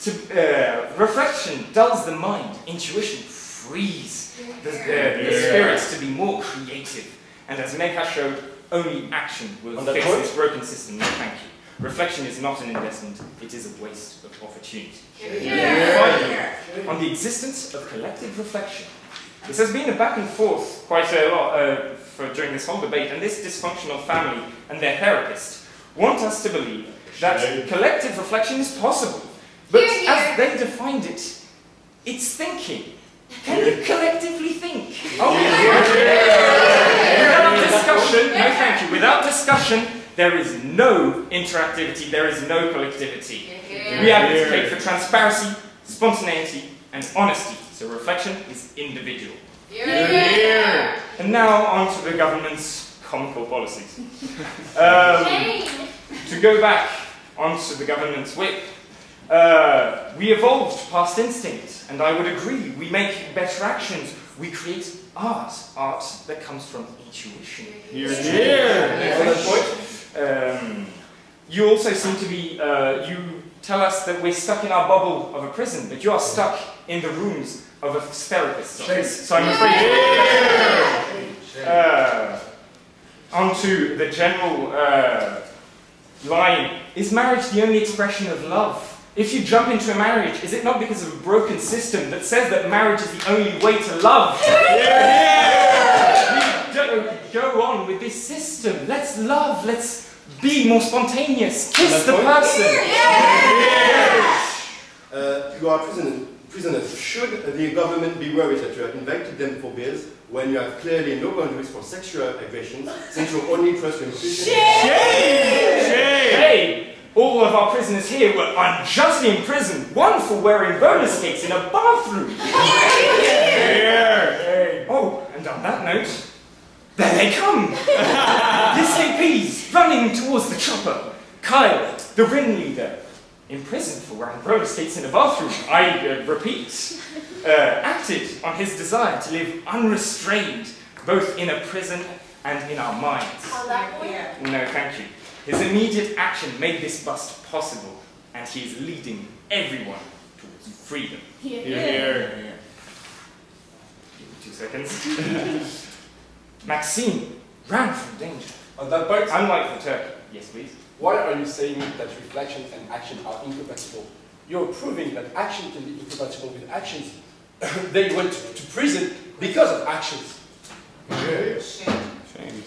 to, uh, reflection dulls the mind, intuition frees the, uh, the spirits to be more creative. And as Meg has showed, only action will On fix point? this broken system. No, thank you. Reflection is not an investment, it is a waste of opportunity. Finally, on the existence of collective reflection. This has been a back and forth quite a lot uh, for, during this whole debate, and this dysfunctional family and their therapist want us to believe that collective reflection is possible. But as they defined it, it's thinking. Can you collectively think? Oh, Without discussion, no thank you. Without discussion, there is no interactivity, there is no collectivity. We advocate for transparency, spontaneity, and honesty. So reflection is individual. And now on to the government's comical policies. Um, to go back onto the government's whip, uh, we evolved past instinct, and I would agree, we make better actions, we create art, art that comes from intuition. Here, Yeah. On point, um, you also seem to be, uh, you tell us that we're stuck in our bubble of a prison, but you are stuck in the rooms of a therapist's office. So I'm afraid. Uh, onto the general uh, line Is marriage the only expression of love? If you jump into a marriage, is it not because of a broken system that says that marriage is the only way to love? We don't go on with this system. Let's love. Let's be more spontaneous. Kiss the person. Uh, you are prisoner, prisoners. Should the government be worried that you have invited them for bills when you have clearly no boundaries for sexual aggressions, since you only trust your intuition? Hey, all of our prisoners here were unjustly imprisoned. One for wearing roller skates in a bathroom. Hey. Oh, and on that note, there they come. the escapees running towards the chopper. Kyle, the ringleader, imprisoned for wearing roller skates in a bathroom. I uh, repeat, uh, acted on his desire to live unrestrained, both in a prison and in our minds. No, thank you. His immediate action made this bust possible, and he is leading everyone towards freedom. Here, here. Give me two seconds. Maxime ran from danger. On that point, Unlike the turkey. Yes, please. Why are you saying that reflection and action are incompatible? You're proving that action can be incompatible with actions. they went to, to prison because of actions.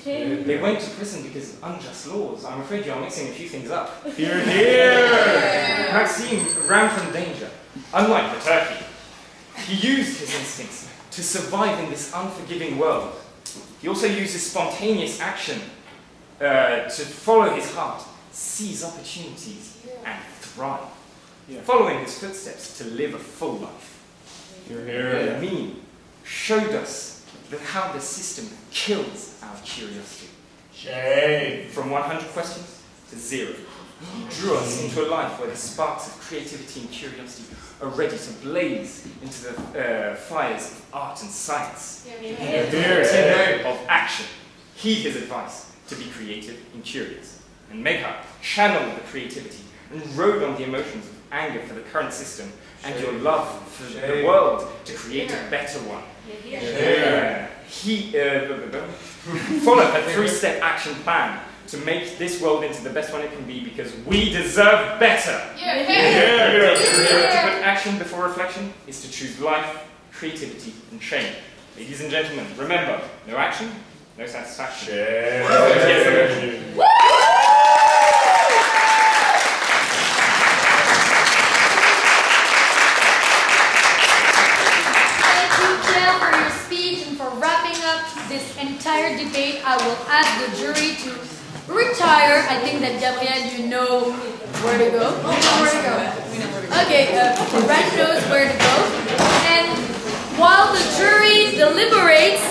Shame. They went to prison because of unjust laws. I'm afraid you're mixing a few things up. Here, here! Maxime ran from danger, unlike the turkey. He used his instincts to survive in this unforgiving world. He also used his spontaneous action uh, to follow his heart, seize opportunities, and thrive. Following his footsteps to live a full life. Here, here. Meme showed us that how the system kills our curiosity. Shame. From 100 questions to zero. He drew us into a life where the sparks of creativity and curiosity are ready to blaze into the uh, fires of art and science. Here. Of action. Heed his advice to be creative and curious. And Megha channeled the creativity and rode on the emotions of anger for the current system and your love for the world to create a better one. Here. He uh, followed a three-step action plan to make this world into the best one it can be because we deserve better. Here. To put action before reflection is to choose life, creativity, and shame. Ladies and gentlemen, remember, no action, no satisfaction. Yes, Thank you, Jill, for your speech and for wrapping up this entire debate. I will ask the jury to retire. I think that Gabrielle, you know where to go. Know where to go. Okay, uh, Brent knows where to go. And while the jury deliberates,